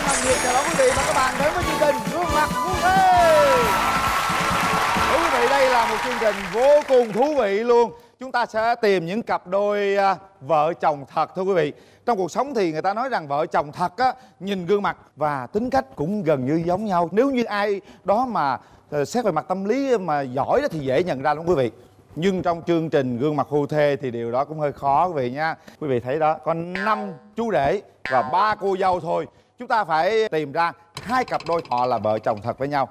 chân nồng nhiệt chào đón quý vị và các bạn đến với chương trình gương mặt phu thế. thưa quý vị, đây là một chương trình vô cùng thú vị luôn. Chúng ta sẽ tìm những cặp đôi à, vợ chồng thật, thưa quý vị. Trong cuộc sống thì người ta nói rằng vợ chồng thật á, nhìn gương mặt và tính cách cũng gần như giống nhau. Nếu như ai đó mà ờ, xét về mặt tâm lý mà giỏi đó thì dễ nhận ra lắm, quý vị. Nhưng trong chương trình gương mặt phu thê thì điều đó cũng hơi khó, quý vị nha. Quý vị thấy đó, có năm chú rể và ba cô dâu thôi chúng ta phải tìm ra hai cặp đôi họ là vợ chồng thật với nhau.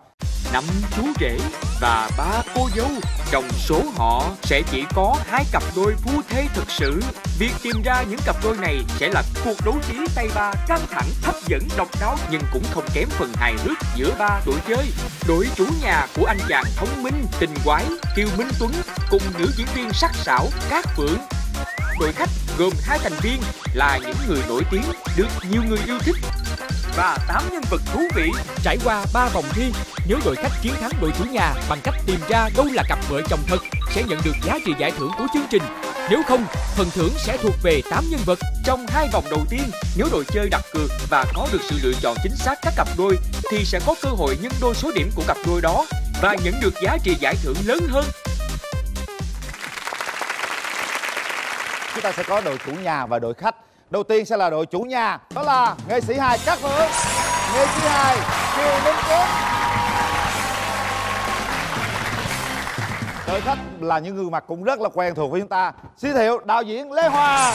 Năm chú rể và ba cô dâu, trong số họ sẽ chỉ có hai cặp đôi phu thê thực sự. Việc tìm ra những cặp đôi này sẽ là cuộc đấu trí tay ba căng thẳng, hấp dẫn, độc đáo, nhưng cũng không kém phần hài hước giữa ba đội chơi. Đội chủ nhà của anh chàng thông minh tình quái, kiều minh tuấn cùng nữ diễn viên sắc sảo cát phượng đội khách gồm hai thành viên là những người nổi tiếng được nhiều người yêu thích và 8 nhân vật thú vị. Trải qua 3 vòng thi, nếu đội khách chiến thắng đội chủ nhà bằng cách tìm ra đâu là cặp vợ chồng thật sẽ nhận được giá trị giải thưởng của chương trình. Nếu không, phần thưởng sẽ thuộc về 8 nhân vật. Trong hai vòng đầu tiên, nếu đội chơi đặt cược và có được sự lựa chọn chính xác các cặp đôi thì sẽ có cơ hội nhân đôi số điểm của cặp đôi đó và nhận được giá trị giải thưởng lớn hơn. Chúng ta sẽ có đội chủ nhà và đội khách. Đầu tiên sẽ là đội chủ nhà đó là nghệ sĩ hài cát phượng nghệ sĩ hài kiều minh tuấn. Đội khách là những gương mặt cũng rất là quen thuộc với chúng ta. Giới thiệu đạo diễn lê hoàng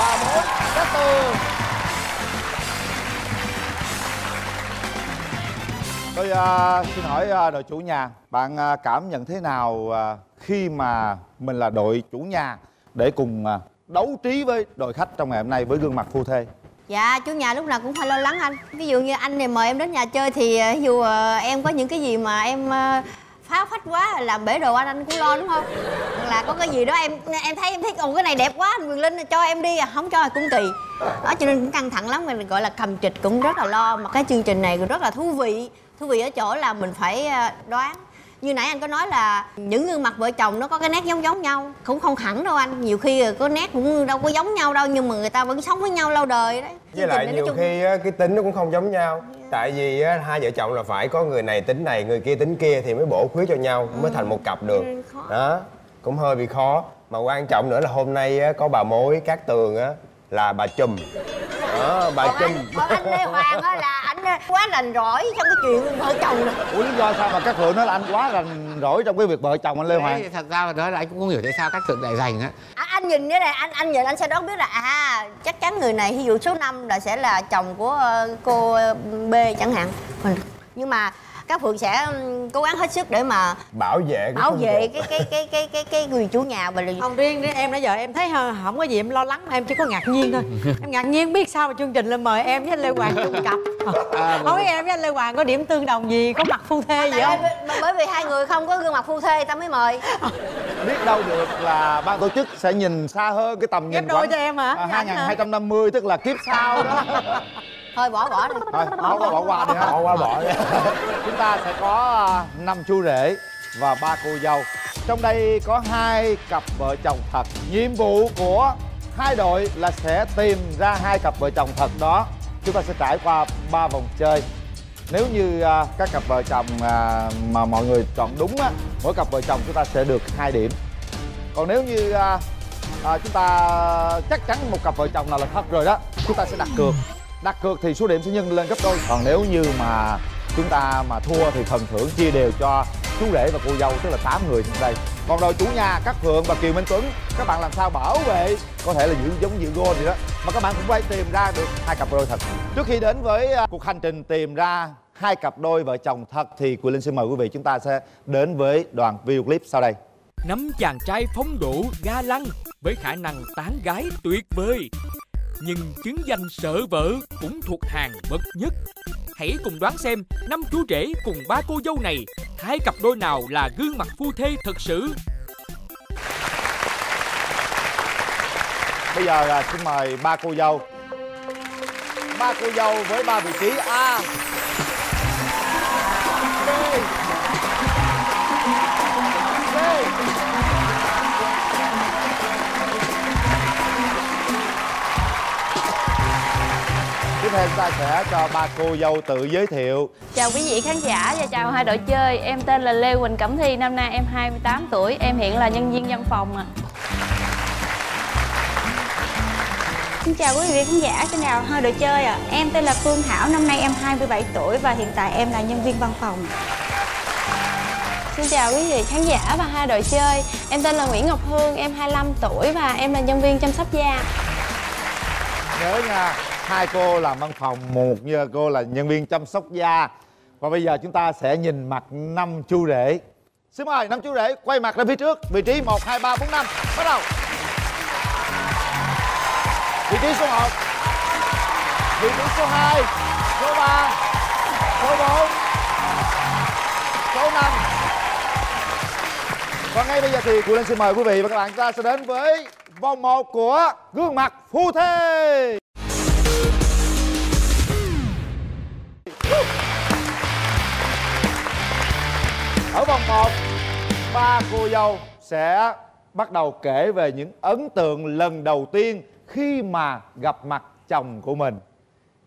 bà mối cát tường. Tôi uh, xin hỏi uh, đội chủ nhà bạn uh, cảm nhận thế nào uh, khi mà mình là đội chủ nhà để cùng uh, đấu trí với đội khách trong ngày hôm nay với gương mặt phu thê. Dạ, chú nhà lúc nào cũng phải lo lắng anh. Ví dụ như anh này mời em đến nhà chơi thì ờ, dù ờ, em có những cái gì mà em ờ, phá phách quá làm bể đồ anh anh cũng lo đúng không? Hoặc là có cái gì đó em em thấy em thích, ồ cái này đẹp quá anh Quyền Linh cho em đi. À không cho là cũng kỳ. Đó cho nên cũng căng thẳng lắm mình gọi là cầm trịch cũng rất là lo. Mà cái chương trình này cũng rất là thú vị. Thú vị ở chỗ là mình phải đoán như nãy anh có nói là những gương mặt vợ chồng nó có cái nét giống giống nhau. Cũng không hẳn đâu anh. Nhiều khi có nét cũng đâu có giống nhau đâu nhưng mà người ta vẫn sống với nhau lâu đời đấy. Với lại nhiều chung- khi á, cái tính nó cũng không giống nhau. Tại vì á, hai vợ chồng là phải có người này tính này người kia tính kia thì mới bổ khuyết cho nhau mới thành một cặp được. Ừ, khó. đó cũng hơi bị khó. Mà quan trọng nữa là hôm nay á, có bà mối cát tường á là bà chùm. Đó bà còn chùm. anh, còn anh Lê Hoàng á là anh quá rành rỗi trong cái chuyện vợ chồng này ủa lý do sao mà các phượng nói là anh quá rành rỗi trong cái việc vợ chồng anh lê hoàng? Đấy, thật ra mà nói là anh cũng không hiểu tại sao các tượng lại dành á. À, anh nhìn cái này anh anh nhìn anh sẽ đoán biết là à chắc chắn người này ví dụ số 5 là sẽ là chồng của ờ, cô B chẳng hạn. Nhưng mà các phượng sẽ cố gắng hết sức để mà bảo vệ cái bảo vệ cái cái cái cái cái cái người chủ nhà và là không riêng em nãy giờ em thấy không có gì em lo lắng em chỉ có ngạc nhiên thôi. Em ngạc nhiên biết sao mà chương trình lên mời em với anh lê hoàng chung cặp. Không biết em với anh lê hoàng có điểm tương đồng gì có mặt phu thê gì Tại không? bởi, bởi vì hai người không có gương mặt phu thê ta mới mời. Biết đâu được là ban tổ chức sẽ nhìn xa hơn cái tầm nhìn đôi cho em hả? à, Với anh hả? 2250 tức là kiếp sau đó thôi bỏ bỏ đi. Thôi bỏ qua bỏ qua đi ha. Bỏ qua bỏ. Đi. chúng ta sẽ có à, năm chú rể và ba cô dâu. Trong đây có hai cặp vợ chồng thật. Nhiệm vụ của hai đội là sẽ tìm ra hai cặp vợ chồng thật đó. Chúng ta sẽ trải qua ba vòng chơi. Nếu như à, các cặp vợ chồng à, mà mọi người chọn đúng á mỗi cặp vợ chồng chúng ta sẽ được hai điểm. Còn nếu như chúng ta chắc chắn một cặp vợ chồng nào là thật rồi đó chúng ta sẽ đặt cược đặt cược thì số điểm sẽ nhân lên gấp đôi. Còn nếu như mà chúng ta mà thua thì phần thưởng chia đều cho chú rể và cô dâu, tức là 8 người trong đây. Còn đội chủ nhà các phượng và kiều minh tuấn. Các bạn làm sao bảo vệ, có thể là giữ giống giữ gôn gì đó. Mà các bạn cũng phải tìm ra được hai cặp đôi thật. Trước khi đến với à, cuộc hành trình tìm ra hai cặp đôi vợ chồng thật thì quỳ linh xin mời quý vị chúng ta sẽ đến với đoạn video clip sau đây. Nắm chàng trai phong độ ga lăng với khả năng tán gái tuyệt vời. Nhưng chứng danh sợ vợ cũng thuộc hàng bậc nhất. Hãy cùng đoán xem năm chú rể cùng ba cô dâu này hai cặp đôi nào là gương mặt phu thê thật sự. Bây giờ là xin mời ba cô dâu Ba cô dâu với ba vị trí A B thêm ta sẽ cho ba cô dâu tự giới thiệu. Chào quý vị khán giả và chào hai đội chơi. Em tên là Lê Quỳnh Cẩm Thi, năm nay em 28 tuổi. Em hiện là nhân viên văn phòng ạ. Xin chào quý vị khán giả, xin chào hai đội chơi ạ. Em tên là Phương Thảo, năm nay em 27 tuổi và hiện tại em là nhân viên văn phòng. Xin chào quý vị khán giả và hai đội chơi. Em tên là Nguyễn Ngọc Hương, em 25 tuổi và em là nhân viên chăm sóc da. Nhớ nha hai cô làm văn phòng một như cô là nhân viên chăm sóc da. Và bây giờ chúng ta sẽ nhìn mặt năm chú rể. Xin mời năm chú rể quay mặt ra phía trước vị trí một hai ba bốn năm. Bắt đầu. Vị trí số một, vị trí số hai, số ba, số bốn, số năm. và ngay bây giờ thì Cụ Linh xin mời quý vị và các bạn chúng ta sẽ đến với vòng một của gương mặt phu thê. Ở vòng 1 ba cô dâu sẽ bắt đầu kể về những ấn tượng lần đầu tiên khi mà gặp mặt chồng của mình.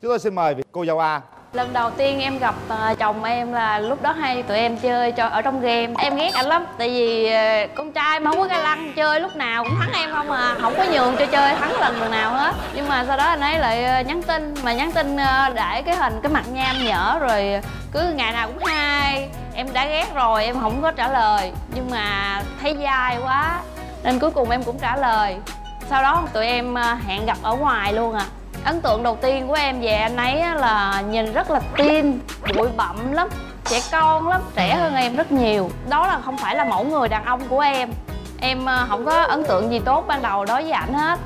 Chúng tôi xin mời cô dâu A. Lần đầu tiên em gặp ờ, chồng em là lúc đó hai tụi em chơi cho, ở trong game. Em ghét anh lắm, Tại vì ờ, con trai mà không có ga lăng chơi lúc nào cũng thắng em không à Không có nhường cho chơi thắng lần nào hết. Nhưng mà sau đó anh ấy lại ờ, nhắn tin, Mà nhắn tin để cái hình, cái mặt nham nhở rồi cứ ngày nào cũng hai. Em đã ghét rồi, em không có trả lời. Nhưng mà thấy dai quá, Nên cuối cùng em cũng trả lời. Sau đó tụi em hẹn gặp ở ngoài luôn à ấn tượng đầu tiên của em về anh ấy là nhìn rất là teen bụi bặm lắm trẻ con lắm trẻ hơn em rất nhiều. Đó là không phải là mẫu người đàn ông của em. Em ờ, không có ấn tượng gì tốt ban đầu đối với ảnh hết.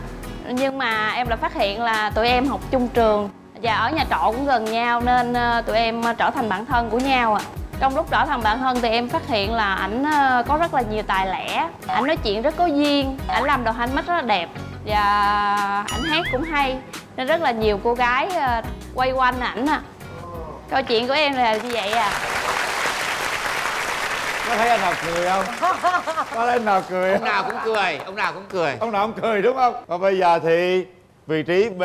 Nhưng mà em đã phát hiện là tụi em học chung trường và ở nhà trọ cũng gần nhau nên ờ, tụi em trở thành bạn thân của nhau à trong lúc trở thành bạn thân thì em phát hiện là ảnh ờ, có rất là nhiều tài lẻ. Ảnh nói chuyện rất có duyên ảnh làm đồ handmade rất là đẹp và ảnh hát cũng hay. Nên rất là nhiều cô gái ờ, quay quanh ảnh à câu chuyện của em là như vậy à có thấy anh nào cười không? Có thấy anh nào cười ông nào cũng cười ông nào cũng cười. Ông nào cũng cười đúng không? Và bây giờ thì vị trí b.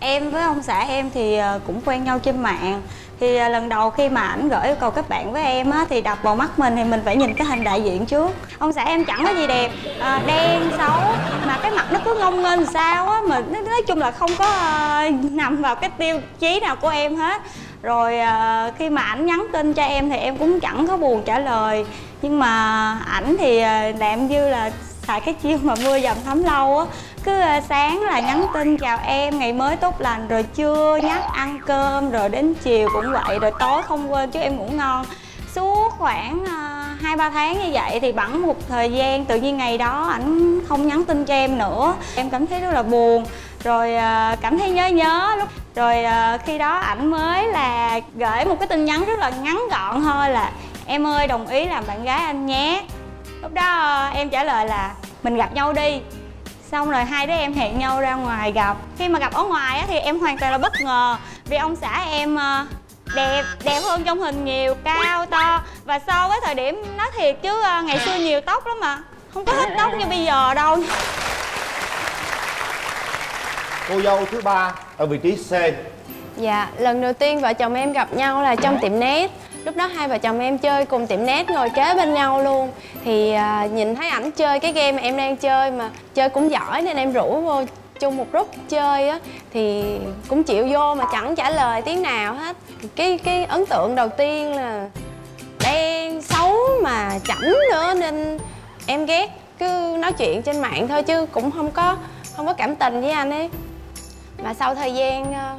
Em với ông xã em thì ờ, cũng quen nhau trên mạng thì à, lần đầu khi mà ảnh gửi yêu cầu kết bạn với em á thì đập vào mắt mình thì mình phải nhìn cái hình đại diện trước. Ông xã em chẳng có gì đẹp à, đen xấu mà cái mặt nó cứ ngông nghênh sao á mà nói chung là không có uh, nằm vào cái tiêu chí nào của em hết. Rồi uh, khi mà ảnh nhắn tin cho em thì em cũng chẳng có buồn trả lời. Nhưng mà ảnh thì uh, làm như là xài cái chiêu mà mưa dầm thấm lâu á, cứ ờ, sáng là nhắn tin chào em, ngày mới tốt lành, rồi trưa nhắc ăn cơm, rồi đến chiều cũng vậy, rồi tối không quên chứ em ngủ ngon. Suốt khoảng ờ, hai, ba tháng như vậy thì bẵng một thời gian tự nhiên ngày đó ảnh không nhắn tin cho em nữa. Em cảm thấy rất là buồn, rồi ờ, cảm thấy nhớ nhớ lúc, rồi khi đó ảnh mới là gửi một cái tin nhắn rất là ngắn gọn thôi là, em ơi, đồng ý làm bạn gái anh nhé lúc đó em trả lời là mình gặp nhau đi. Xong rồi hai đứa em hẹn nhau ra ngoài gặp. Khi mà gặp ở ngoài á thì em hoàn toàn là bất ngờ vì ông xã em ờ, đẹp đẹp hơn trong hình nhiều cao to. Và so với thời điểm nói thiệt chứ ờ, ngày xưa nhiều tóc lắm mà. Không có hết tóc như bây giờ đâu. Cô dâu thứ ba ở vị trí c. Dạ lần đầu tiên vợ chồng em gặp nhau là trong tiệm nét lúc đó hai vợ chồng em chơi cùng tiệm nét ngồi kế bên nhau luôn. Thì à, nhìn thấy ảnh chơi cái game mà em đang chơi mà chơi cũng giỏi nên em rủ vô chung một group chơi á. Thì cũng chịu vô mà chẳng trả lời tiếng nào hết. Cái cái ấn tượng đầu tiên là đen xấu mà chảnh nữa nên em ghét. Cứ nói chuyện trên mạng thôi chứ cũng không có không có cảm tình với anh ấy. Mà sau thời gian ờ,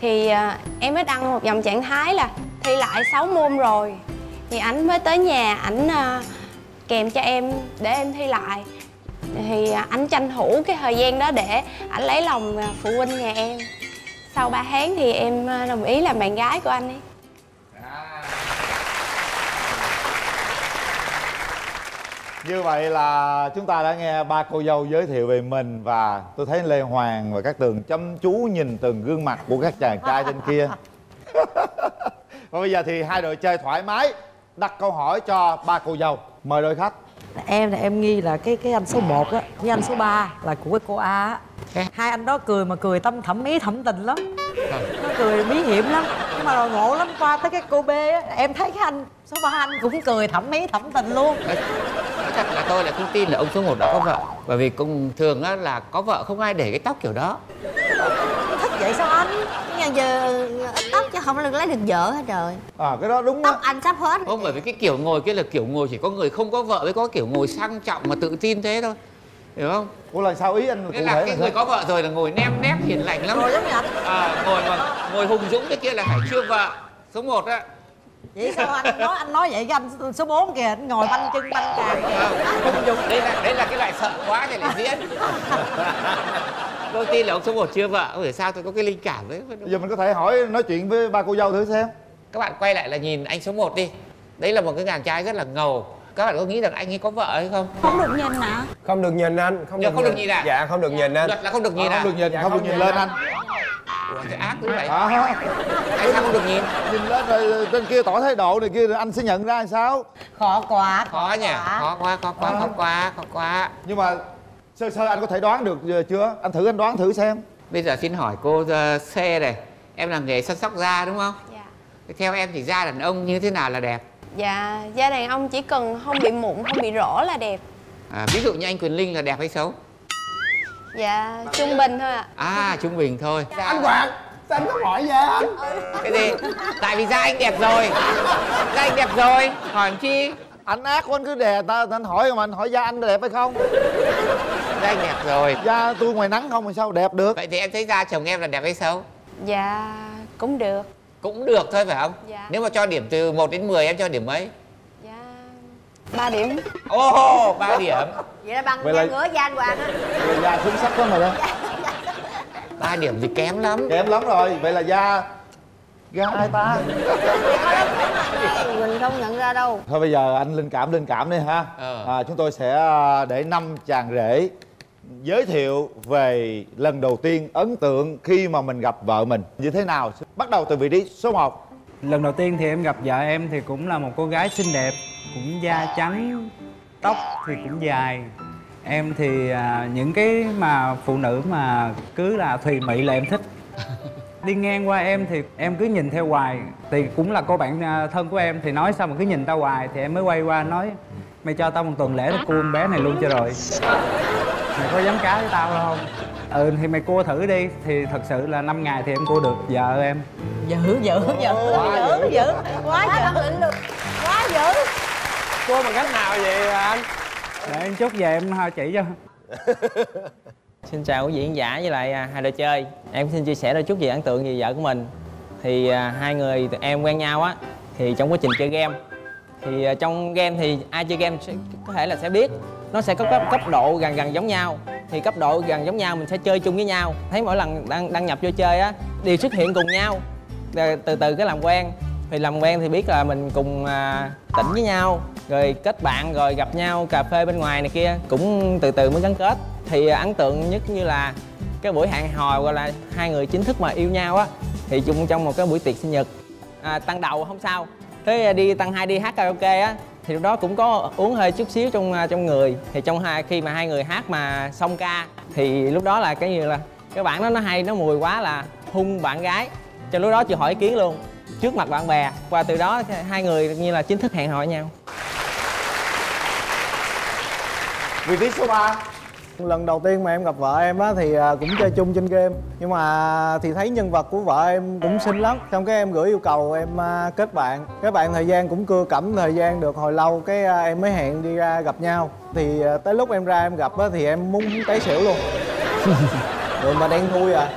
thì à, em mới đăng một dòng trạng thái là thi lại 6 môn rồi. Thì ảnh mới tới nhà ảnh uh, kèm cho em để em thi lại. Thì uh, ảnh tranh thủ cái thời gian đó để ảnh lấy lòng uh, phụ huynh nhà em. Sau 3 tháng thì em đồng ý làm bạn gái của anh ấy. Như vậy là chúng ta đã nghe ba cô dâu giới thiệu về mình Và tôi thấy Lê Hoàng và các tường chăm chú nhìn từng gương mặt của các chàng trai trên kia và bây giờ thì hai đội chơi thoải mái đặt câu hỏi cho ba cô dâu. Mời đội khách. Em là em nghi là cái cái anh số 1 á với anh số 3 là của cái cô A á. Hai anh đó cười mà cười tâm thẩm ý thẩm tình lắm. Nó cười bí hiểm lắm nhưng mà rồi ngộ lắm qua tới cái cô b á em thấy cái anh số ba anh cũng cười thẩm mỹ thẩm tình luôn. Thật là tôi lại không tin là ông số 1 đã có vợ. Bởi vì cùng thường á là có vợ không ai để cái tóc kiểu đó vậy sao anh nhưng giờ ít tóc chứ không được lấy được vợ hết trời à cái đó đúng á tóc anh sắp hết không bởi vì cái kiểu ngồi kia là kiểu ngồi chỉ có người không có vợ mới có kiểu ngồi sang trọng mà tự tin thế thôi hiểu không ủa là sao ý anh cụ nghĩa là thể cái người có vợ rồi là ngồi nem nép hiền lành lắm rồi giống như anh à, ngồi mà ngồi hùng dũng cái kia là phải chưa vợ số 1 á vậy sao anh nói anh nói vậy cái anh số 4 kìa anh ngồi banh chân banh càng không dùng đây là đây là cái loại sợ quá thì lại diễn tôi tin là ông số 1 chưa vợ bởi sao tôi có cái linh cảm đấy. Bây giờ mình có thể hỏi nói chuyện với ba cô dâu thử xem. Các bạn quay lại là nhìn anh số 1 đi. Đấy là một cái chàng trai rất là ngầu. Các bạn có nghĩ rằng anh ấy có vợ hay không? Không được nhìn hả? Không được nhìn anh không Dạ, không được nhìn. à? dạ không được nhìn anh. Luật là không được nhìn Ờ, à không được nhìn Dạ, không được không nhìn nhìn lên anh. anh. Ủa, thì ác dữ vậy? À, anh sao không được nhìn? Nhìn lên rồi trên kia tỏ thái độ này kia rồi anh sẽ nhận ra sao? Khó quá khó nhỉ? khó quá khó quá khó quá khó quá. Nhưng mà sơ sơ anh có thể đoán được chưa? Anh thử anh đoán thử xem. Bây giờ xin hỏi cô ờ, C này em làm nghề săn sóc da đúng không? Dạ. theo em thì da đàn ông như thế nào là đẹp? Dạ, da đàn ông chỉ cần không bị mụn, không bị rỗ là đẹp. À, ví dụ như anh Quyền Linh là đẹp hay xấu? Dạ, trung bình thôi ạ. À trung bình thôi. Anh Hoàng sao anh có hỏi vậy? Anh cái gì? Tại vì da anh đẹp rồi. Da anh đẹp rồi. Hỏi chi? Anh ác quá anh cứ đè ta anh hỏi mà anh hỏi da anh đẹp hay không da anh đẹp rồi. Da tôi ngoài nắng không thì sao đẹp được? Vậy thì em thấy da chồng em là đẹp hay xấu? Dạ, cũng được. Cũng được thôi phải không? Dạ. nếu mà cho điểm từ 1 đến 10 em cho điểm mấy? Dạ, 3 điểm. Ô oh, 3 điểm. Vậy là bằng Vậy da là- ngửa da anh hoàng á. Da xuống sắc lắm rồi đó. 3 điểm thì kém lắm. Kém lắm rồi. Vậy là da da ai ta? Mình không nhận ra đâu. Thôi bây giờ anh linh cảm linh cảm đi ha. Ờ. à, chúng tôi sẽ à, để năm chàng rể giới thiệu về lần đầu tiên ấn tượng khi mà mình gặp vợ mình. Như thế nào? Bắt đầu từ vị trí số 1 Lần đầu tiên thì em gặp vợ em thì cũng là một cô gái xinh đẹp Cũng da trắng, tóc thì cũng dài. Em thì à, những cái mà phụ nữ mà cứ là thùy mị là em thích. Đi ngang qua em thì em cứ nhìn theo hoài. Thì cũng là cô bạn à, thân của em thì nói sao mà cứ nhìn tao hoài Thì em mới quay qua nói Mày cho tao một tuần lễ tao cua con bé này luôn cho rồi Mày có dám cá với tao không? Ừ thì mày cua thử đi. Thì thật sự là 5 ngày thì em cua được. Vợ em. Dữ dữ dữ. dữ dữ quá dữ. quá dữ. Cô bằng cách nào vậy anh? Để em chút về em chỉ cho. Xin chào quý vị khán giả với lại à, hai đội chơi. Em xin chia sẻ đôi chút về ấn tượng về vợ của mình. Thì à, hai người tụi em quen nhau á Thì trong quá trình chơi game. Thì à, trong game thì ai chơi game sẽ, có thể là sẽ biết nó sẽ có cấp, cấp độ gần gần giống nhau. Thì cấp độ gần giống nhau mình sẽ chơi chung với nhau. Thấy mỗi lần đăng, đăng nhập vô chơi á Đều xuất hiện cùng nhau. Rồi Từ từ cái làm quen. Thì làm quen thì biết là mình cùng à, tỉnh với nhau rồi kết bạn rồi gặp nhau cà phê bên ngoài này kia. Cũng từ từ mới gắn kết. Thì à, ấn tượng nhất như là cái buổi hẹn hò gọi là hai người chính thức mà yêu nhau á thì chung trong một cái buổi tiệc sinh nhật. À, tăng đầu không sao. Thế đi tăng hai đi hát karaoke á thì lúc đó cũng có uống hơi chút xíu trong à, trong người. Thì trong hai, khi mà hai người hát mà xong ca, thì lúc đó là cái như là, cái bản đó nó hay, nó mùi quá là hung bạn gái. Cho lúc đó chị hỏi ý kiến luôn, trước mặt bạn bè. Và từ đó hai người như là chính thức hẹn hò nhau. Vị trí số 3 lần đầu tiên mà em gặp vợ em á thì à, cũng chơi chung trên game. Nhưng mà thì thấy nhân vật của vợ em cũng xinh lắm. Xong cái em gửi yêu cầu em à, kết bạn. Kết bạn thời gian cũng cưa cẩm thời gian được. Hồi lâu cái à, em mới hẹn đi ra gặp nhau. Thì tới lúc em ra em gặp á thì em muốn té xỉu luôn. Rồi mà đen thui à.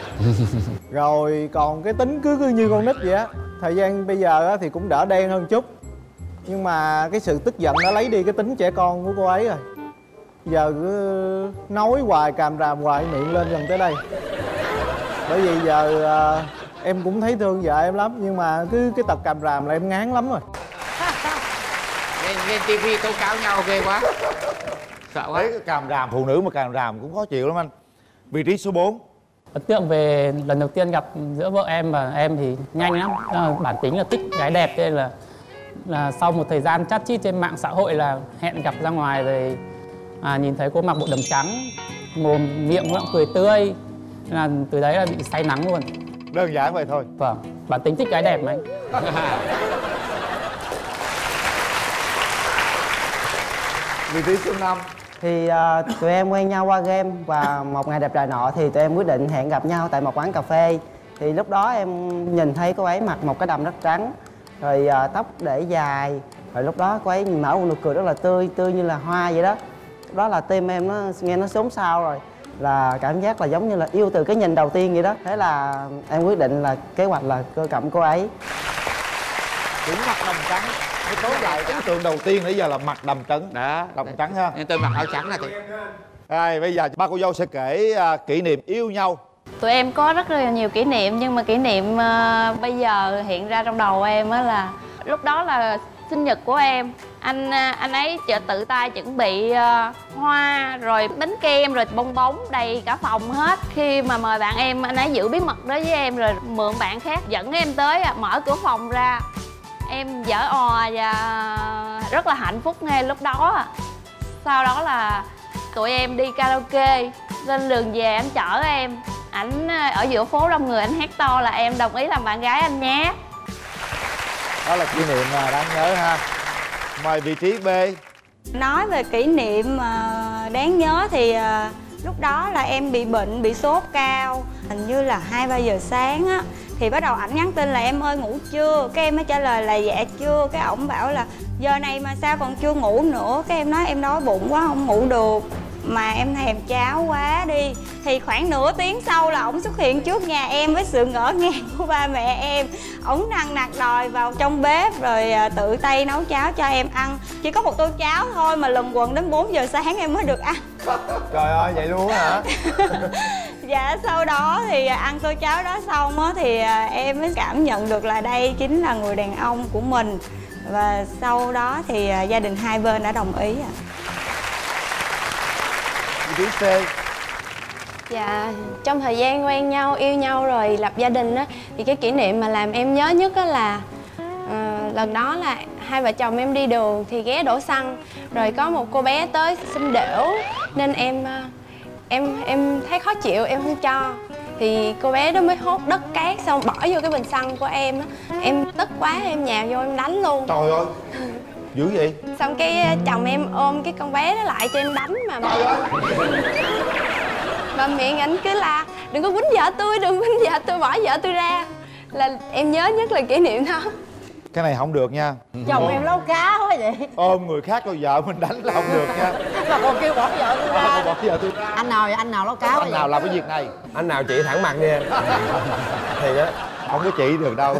Rồi còn cái tính cứ cứ như con nít vậy á. Thời gian bây giờ á thì cũng đỡ đen hơn chút. Nhưng mà cái sự tức giận đã lấy đi cái tính trẻ con của cô ấy rồi giờ cứ nói hoài càm ràm hoài miệng lên gần tới đây. Bởi vì giờ à, em cũng thấy thương vợ em lắm nhưng mà cứ cái tật càm ràm là em ngán lắm rồi. Lên lên tivi tố cáo nhau ghê quá. Sợ quá. Thấy càm ràm phụ nữ mà càm ràm cũng khó chịu lắm anh. Vị trí số 4 ấn tượng về lần đầu tiên gặp giữa vợ em và em thì nhanh lắm. Bản tính là thích gái đẹp nên là là sau một thời gian chat chít trên mạng xã hội là hẹn gặp ra ngoài rồi à, nhìn thấy cô mặc bộ đầm trắng mồm miệng cũng cười tươi. Nên là từ đấy là bị say nắng luôn. Đơn giản vậy thôi. Vâng bản tính thích gái đẹp mà anh. Vị trí số 5 thì à, tụi em quen nhau qua game và một ngày đẹp trời nọ thì tụi em quyết định hẹn gặp nhau tại một quán cà phê. Thì lúc đó em nhìn thấy cô ấy mặc một cái đầm rất trắng rồi à, tóc để dài. Rồi lúc đó cô ấy nở một nụ cười rất là tươi tươi như là hoa vậy đó đó là tim em nó nghe nó xốn xao rồi là cảm giác là giống như là yêu từ cái nhìn đầu tiên vậy đó. Thế là em quyết định là kế hoạch là cơ cặm cô ấy. Cũng mặc đầm trắng. Cái tối dài ấn tượng đầu tiên nãy giờ là mặc đầm trắng. Đó. Đầm trắng ha. Nên tôi mặc áo trắng là thì Rồi bây giờ ba cô dâu sẽ kể à, kỷ niệm yêu nhau. Tụi em có rất là nhiều kỷ niệm nhưng mà kỷ niệm ờ, bây giờ hiện ra trong đầu em á là lúc đó là sinh nhật của em anh à, anh ấy chợ tự tay chuẩn bị uh, hoa rồi bánh kem rồi bong bóng đầy cả phòng hết. Khi mà mời bạn em anh ấy giữ bí mật đó với em rồi mượn bạn khác dẫn em tới à, mở cửa phòng ra. Em dở ò và rất là hạnh phúc ngay lúc đó. Sau đó là tụi em đi karaoke lên đường về anh chở em. Ảnh ở giữa phố đông người anh hét to là em đồng ý làm bạn gái anh nhé. Đó là kỷ niệm đáng nhớ ha mời vị trí B. Nói về kỷ niệm ờ, đáng nhớ thì ờ, lúc đó là em bị bệnh, bị sốt cao Hình như là 2-3 giờ sáng á Thì bắt đầu ảnh nhắn tin là em ơi ngủ chưa? Cái em mới trả lời là dạ chưa. Cái ổng bảo là giờ này mà sao còn chưa ngủ nữa? Cái em nói em đói bụng quá không ngủ được mà em thèm cháo quá đi. Thì khoảng nửa tiếng sau là ổng xuất hiện trước nhà em với sự ngỡ ngàng của ba mẹ em. Ổng nằng nặc đòi vào trong bếp rồi à, tự tay nấu cháo cho em ăn. Chỉ có một tô cháo thôi mà lần quần đến 4 giờ sáng em mới được ăn. Trời ơi vậy luôn hả? Dạ sau đó thì ăn tô cháo đó xong á thì à, em mới cảm nhận được là đây chính là người đàn ông của mình. Và sau đó thì à, gia đình hai bên đã đồng ý ạ trí C Dạ, trong thời gian quen nhau, yêu nhau rồi lập gia đình á Thì cái kỷ niệm mà làm em nhớ nhất á là ờ, Lần đó là hai vợ chồng em đi đường thì ghé đổ xăng. Rồi có một cô bé tới xin đểu Nên em ờ, em em thấy khó chịu, em không cho. Thì cô bé đó mới hốt đất cát xong bỏ vô cái bình xăng của em á. Em tức quá em nhào vô em đánh luôn. Trời ơi dữ vậy? Xong cái ờ, chồng em ôm cái con bé đó lại cho em đánh mà mà miệng ảnh cứ la đừng có quýnh vợ tôi đừng quýnh vợ tôi bỏ vợ tôi ra. Là em nhớ nhất là kỷ niệm đó. Cái này không được nha. Chồng em nấu cá quá vậy. Ôm người khác coi vợ mình đánh là không được nha. Mà còn kêu bỏ vợ tôi ra. Bỏ vợ tôi ra anh nào vậy? Anh nào nấu cá quá anh nào vậy làm cái việc này? Anh nào chị thẳng mặt đi em. Thì á không có chỉ được đâu.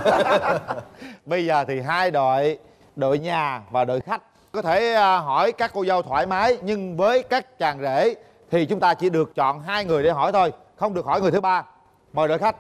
Bây giờ thì hai đội đội nhà và đội khách. Có thể à, hỏi các cô dâu thoải mái nhưng với các chàng rể thì chúng ta chỉ được chọn hai người để hỏi thôi không được hỏi người thứ ba. Mời đội khách.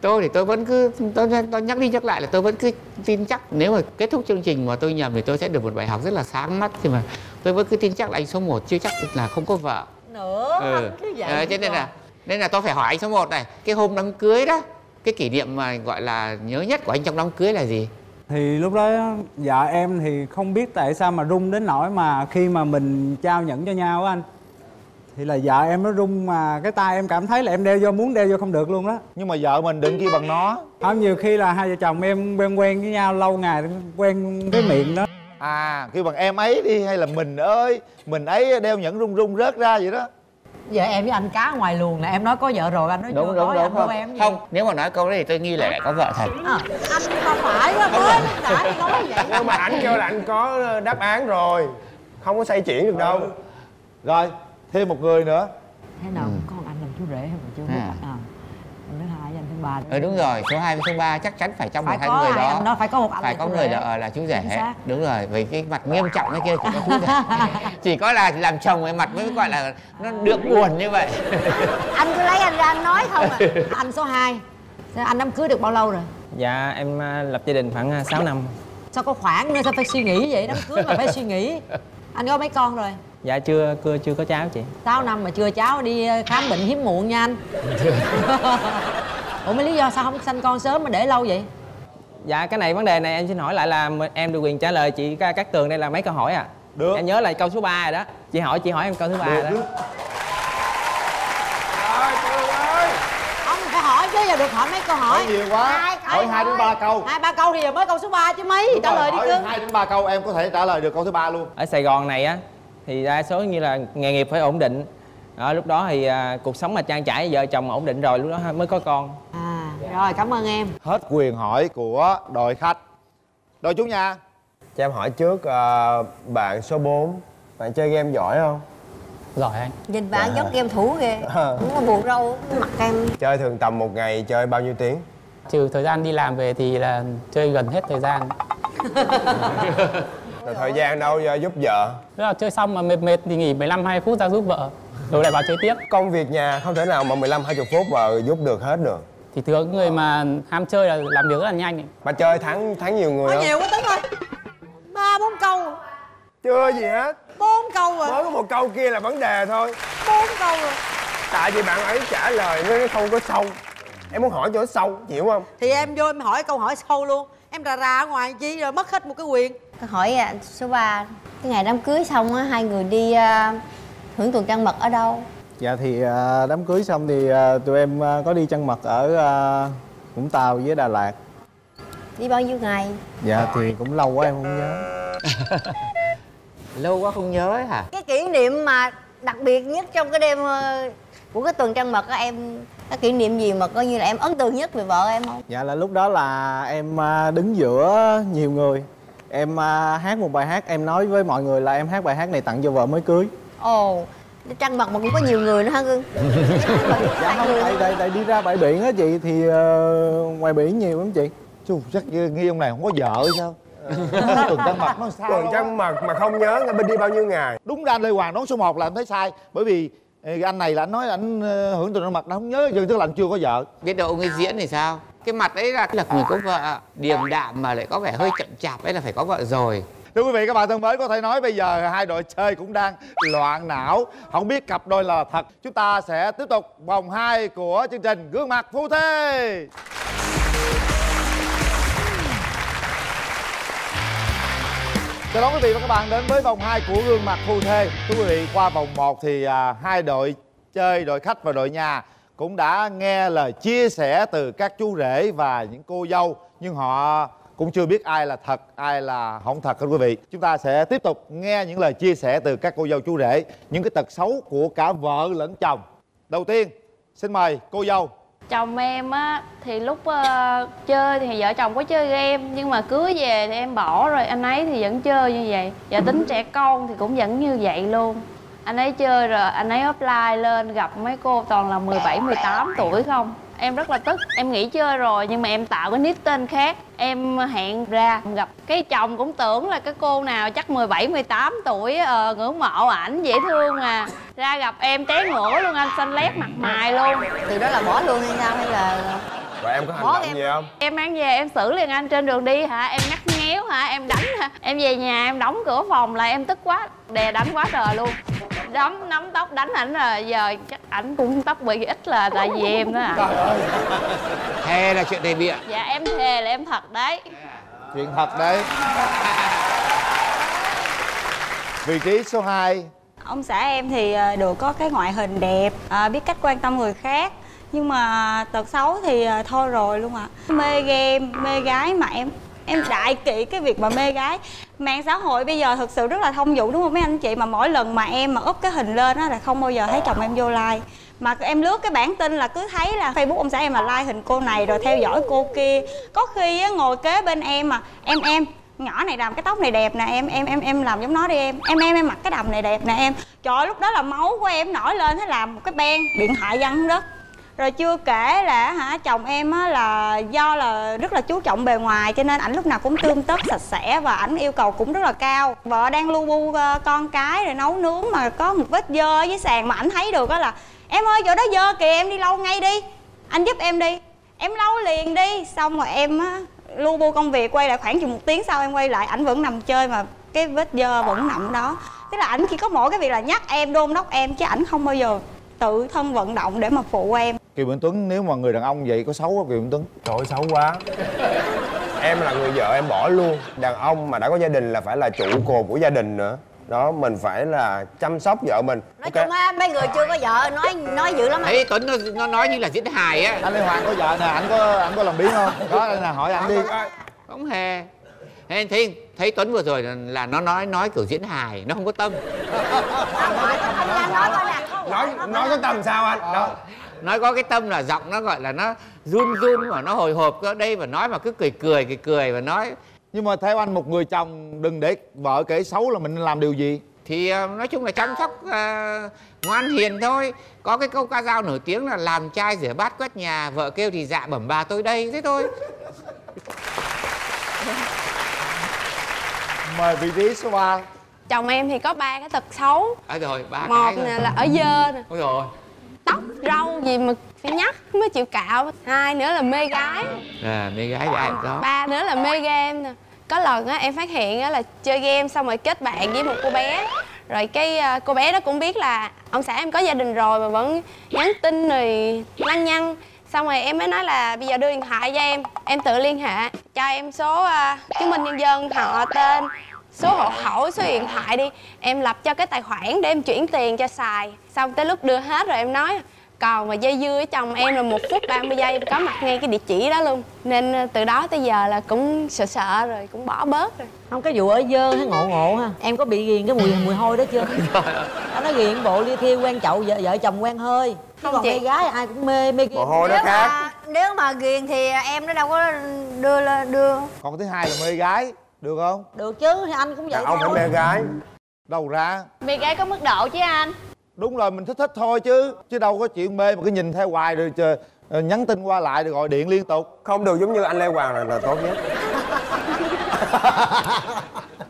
Tôi thì tôi vẫn cứ tôi, tôi nhắc đi nhắc lại là tôi vẫn cứ tin chắc nếu mà kết thúc chương trình mà tôi nhầm thì tôi sẽ được một bài học rất là sáng mắt nhưng mà tôi vẫn cứ tin chắc là anh số 1 chưa chắc là không có vợ. Nữa ừ. cứ vậy Ờ, cho nên là nên là tôi phải hỏi anh số 1 này cái hôm đám cưới đó cái kỷ niệm mà gọi là nhớ nhất của anh trong đám cưới là gì thì lúc đó dạ em thì không biết tại sao mà run đến nỗi mà khi mà mình trao nhẫn cho nhau á anh. Thì là vợ em nó run mà cái tay em cảm thấy là em đeo vô muốn đeo vô không được luôn đó nhưng mà vợ mình đừng kêu bằng nó. Không nhiều khi là hai vợ chồng em quen quen với nhau lâu ngày quen cái miệng đó. À kêu bằng em ấy đi hay là mình ơi mình ấy đeo nhẫn rung rung rớt ra vậy đó giờ em với anh cá ngoài luồng là em nói có vợ rồi anh nói đúng chưa đúng có đúng anh không? em gì không nếu mà nói câu đấy thì tôi nghi là lại có vợ thật. À, anh không phải quá mới đã nói vậy. Nhưng mà ảnh kêu là anh có đáp án rồi không có xoay chuyển được đâu. Rồi thêm một người nữa. Thế nào con? anh làm chú rể hay là chú À. à. à. anh đó ừ đúng rồi số 2 với số 3 chắc chắn phải trong Phải một hai người đó. đó, phải có một phải là có người đó là chú rể. Đúng rồi vì cái mặt nghiêm trọng cái kia chỉ có chú rể. Chỉ có là làm chồng cái mặt mới gọi là nó được buồn như vậy. Anh cứ lấy anh ra anh nói không à. Anh số 2 anh đám cưới được bao lâu rồi? Dạ em à, lập gia đình khoảng à, 6 năm. Sao có khoảng nữa sao phải suy nghĩ vậy? Đám cưới mà phải suy nghĩ. Anh có mấy con rồi? Dạ chưa chưa, chưa có cháu chị. 6 năm mà chưa cháu đi ờ, khám bệnh hiếm muộn nha anh ủa mấy lý do sao không sanh con sớm mà để lâu vậy? Dạ cái này vấn đề này em xin hỏi lại là em được quyền trả lời chị Cát Tường đây là mấy câu hỏi à? Được. Em nhớ là câu số 3 rồi đó. Chị hỏi chị hỏi em câu thứ ba rồi đó ông phải hỏi chứ giờ được hỏi mấy câu hỏi. Hỏi nhiều quá. Hỏi hai đến ba câu. Hai ba câu thì giờ mới câu số 3 chứ mấy Đúng trả rồi, lời đi hỏi cưng. hai đến ba câu em có thể trả lời được câu thứ ba luôn. Ở Sài Gòn này á thì đa số như là nghề nghiệp phải ổn định đó, lúc đó thì à, cuộc sống mà trang trải vợ chồng ổn định rồi lúc đó mới có con. À rồi cảm ơn em. Hết quyền hỏi của đội khách. Đội chủ nhà. Cho em hỏi trước à, bạn số 4 bạn chơi game giỏi không? Giỏi anh. Nhìn bạn Dạ. giống game thủ ghê Ờ. cũng có buồn râu mặt em. Chơi thường tầm một ngày chơi bao nhiêu tiếng? Trừ thời gian đi làm về thì là chơi gần hết thời gian. Rồi thời gian đâu ra giúp vợ? Tức là chơi xong mà mệt mệt thì nghỉ 15 20 phút ra giúp vợ rồi lại vào chơi tiếp. Công việc nhà không thể nào mà 15 20 phút mà giúp được hết được. Thì thường người mà ham chơi là làm việc rất là nhanh ấy. mà chơi thắng thắng nhiều người có nhiều quá tính ơi. Ba bốn câu. Chưa gì hết. Bốn câu rồi. Mới có một câu kia là vấn đề thôi. Bốn câu rồi. Tại vì bạn ấy trả lời nó không có sâu. Em muốn hỏi cho nó sâu chịu không? Thì em vô em hỏi câu hỏi sâu luôn. Em rà rà ở ngoài chi rồi mất hết một cái quyền. Câu hỏi à, số 3 cái ngày đám cưới xong á hai người đi à, hưởng tuần trăng mật ở đâu? Dạ thì à, đám cưới xong thì à, tụi em à, có đi trăng mật ở vũng tàu với đà lạt. Đi bao nhiêu ngày? Dạ thì cũng lâu quá em không nhớ. Lâu quá không nhớ hả? Cái kỷ niệm mà đặc biệt nhất trong cái đêm ờ, của cái tuần trăng mật á em cái kỷ niệm gì mà coi như là em ấn tượng nhất về vợ em không? Dạ là lúc đó là em đứng giữa nhiều người. Em hát một bài hát em nói với mọi người là em hát bài hát này tặng cho vợ mới cưới ồ đi trăng mật mà cũng có nhiều người nữa hả cưng dạ không tại, tại, tại đi ra bãi biển á chị thì ờ, ngoài biển nhiều lắm chị. Chú chắc nghi ông này không có vợ sao? Tuần trăng mật nó sao? Tuần trăng mật mà không nhớ ngay bên đi bao nhiêu ngày? Đúng ra anh lê hoàng đón số 1 là em thấy sai bởi vì ờ, anh này là anh nói anh ờ, hưởng tuần trăng mật anh không nhớ chứ tức là anh chưa có vợ. Biết đâu ấy diễn thì sao? Cái mặt ấy là là người có vợ điềm đạm mà lại có vẻ hơi chậm chạp ấy là phải có vợ rồi Thưa quý vị các bạn thân mến có thể nói bây giờ hai đội chơi cũng đang loạn não. Không biết cặp đôi là thật. Chúng ta sẽ tiếp tục vòng 2 của chương trình Gương mặt phu thê. Chào đón quý vị và các bạn đến với vòng 2 của Gương mặt phu thê. Thưa quý vị qua vòng 1 thì à, hai đội chơi đội khách và đội nhà cũng đã nghe lời chia sẻ từ các chú rể và những cô dâu. Nhưng họ cũng chưa biết ai là thật ai là không thật thưa quý vị. Chúng ta sẽ tiếp tục nghe những lời chia sẻ từ các cô dâu chú rể những cái tật xấu của cả vợ lẫn chồng. Đầu tiên xin mời cô dâu. Chồng em á thì lúc ờ, chơi thì vợ chồng có chơi game nhưng mà cưới về thì em bỏ rồi anh ấy thì vẫn chơi như vậy. Và tính trẻ con thì cũng vẫn như vậy luôn. Anh ấy chơi rồi anh ấy apply lên gặp mấy cô toàn là 17, 18 tuổi không em rất là tức. Em nghỉ chơi rồi nhưng mà em tạo cái nick tên khác. Em hẹn ra gặp. Cái chồng cũng tưởng là cái cô nào chắc 17, 18 tuổi ờ, ngưỡng mộ ảnh dễ thương mà ra gặp em té ngửa luôn anh xanh lét mặt mày luôn. Từ đó là bỏ luôn hay sao hay là và em có hành Bỏ động em. gì không? Em mang về em xử liền anh trên đường đi hả? Em ngắt ngéo hả? Em đánh hả? Em về nhà em đóng cửa phòng lại em tức quá. Đè đánh quá trời luôn đấm nắm tóc đánh ảnh rồi giờ chắc ảnh cũng tóc bị ít là tại vì em đó à thề là chuyện thề bịa. Dạ em thề là em thật đấy. Chuyện thật đấy. Vị trí số 2 Ông xã em thì ờ, được có cái ngoại hình đẹp, ờ, biết cách quan tâm người khác. Nhưng mà tật xấu thì ờ, thôi rồi luôn ạ. Mê game, mê gái mà em Em đại kỵ cái việc mà mê gái. Mạng xã hội bây giờ thực sự rất là thông dụng đúng không mấy anh chị? Mà mỗi lần mà em mà up cái hình lên á là không bao giờ thấy chồng em vô like. Mà em lướt cái bản tin là cứ thấy là facebook ông xã em là like hình cô này rồi theo dõi cô kia. Có khi á, ngồi kế bên em mà em em nhỏ này làm cái tóc này đẹp nè em em em em làm giống nó đi em. Em em em mặc cái đầm này đẹp nè em. Trời ơi, lúc đó là máu của em nổi lên thế làm một cái ben điện thoại văng xuống đất rồi chưa kể là hả, chồng em á là do là rất là chú trọng bề ngoài, cho nên ảnh lúc nào cũng tươm tất, sạch sẽ và ảnh yêu cầu cũng rất là cao. Vợ đang lu bu ờ, con cái rồi nấu nướng mà có một vết dơ với sàn mà ảnh thấy được á là, em ơi, chỗ đó dơ kìa, em đi lau ngay đi, anh giúp em đi, em lau liền đi. Xong rồi em á lu bu công việc, quay lại khoảng chừng một tiếng sau em quay lại, ảnh vẫn nằm chơi mà cái vết dơ vẫn nằm đó. Tức là ảnh chỉ có mỗi cái việc là nhắc em, đôn đốc em, chứ ảnh không bao giờ tự thân vận động để mà phụ em. Kiều Minh Tuấn nếu mà người đàn ông vậy có xấu không Kiều Minh Tuấn? Trời ơi, xấu quá. Em là người vợ em bỏ luôn. Đàn ông mà đã có gia đình là phải là trụ cột của gia đình nữa. Đó mình phải là chăm sóc vợ mình. Nói chung á mấy người chưa có vợ nói nói dữ lắm thấy tuấn nó, nó nói như là diễn hài á. Anh lê hoàng có vợ nè anh có anh có làm biến không? Có đây là hỏi anh đi. Không hề. Thế thấy thấy Tuấn vừa rồi là, là nó nói nói kiểu diễn hài nó không có tâm. Nói nói có tâm sao anh? Đó nói có cái tâm là giọng nó gọi là nó run run mà nó hồi hộp ở đây và nói mà cứ cười cười cười cười và nói. Nhưng mà theo anh một người chồng đừng để vợ kể xấu là mình làm điều gì? Thì uh, nói chung là chăm sóc uh, ngoan hiền thôi. Có cái câu ca dao nổi tiếng là làm trai rửa bát quét nhà vợ kêu thì dạ bẩm bà tôi đây thế thôi. Mời vị trí số 3 chồng em thì có ba cái tật xấu. À rồi ba một cái. rồi. là ở dơ nè. Ôi rồi tóc râu gì mà phải nhắc mới chịu cạo. Hai nữa là mê gái. À mê gái ai có? Ba nữa là mê game nè. Có lần á em phát hiện á là chơi game xong rồi kết bạn với một cô bé. Rồi cái à, cô bé đó cũng biết là ông xã em có gia đình rồi mà vẫn nhắn tin rồi lăng nhăng. Xong rồi em mới nói là bây giờ đưa điện thoại cho em. Em tự liên hệ cho em số uh, chứng minh nhân dân họ tên số hộ khẩu số điện thoại đi. Em lập cho cái tài khoản để em chuyển tiền cho xài. Xong tới lúc đưa hết rồi em nói còn mà dây dưa với chồng em là một phút 30 giây có mặt ngay cái địa chỉ đó luôn. Nên ờ, từ đó tới giờ là cũng sợ sợ rồi cũng bỏ bớt rồi. Không cái vụ ở dơ hay ngộ ngộ ha. Em có bị ghiền cái mùi mùi hôi đó chưa? Anh nói ghiền bộ ly thiêu quen chậu vợ, vợ chồng quen hơi. Không còn chị. mê gái ai cũng mê mê mồ hôi nó nếu khác. mà nếu mà ghiền thì em nó đâu có đưa lên đưa. Còn thứ hai là mê gái được không? Được chứ thì anh cũng vậy đàn ông phải mê gái? Đâu ra? Mê gái có mức độ chứ anh. Đúng rồi mình thích thích thôi chứ chứ đâu có chuyện mê mà cứ nhìn theo hoài rồi chờ, ờ, nhắn tin qua lại rồi gọi điện liên tục. Không được giống như anh lê hoàng là, là tốt nhất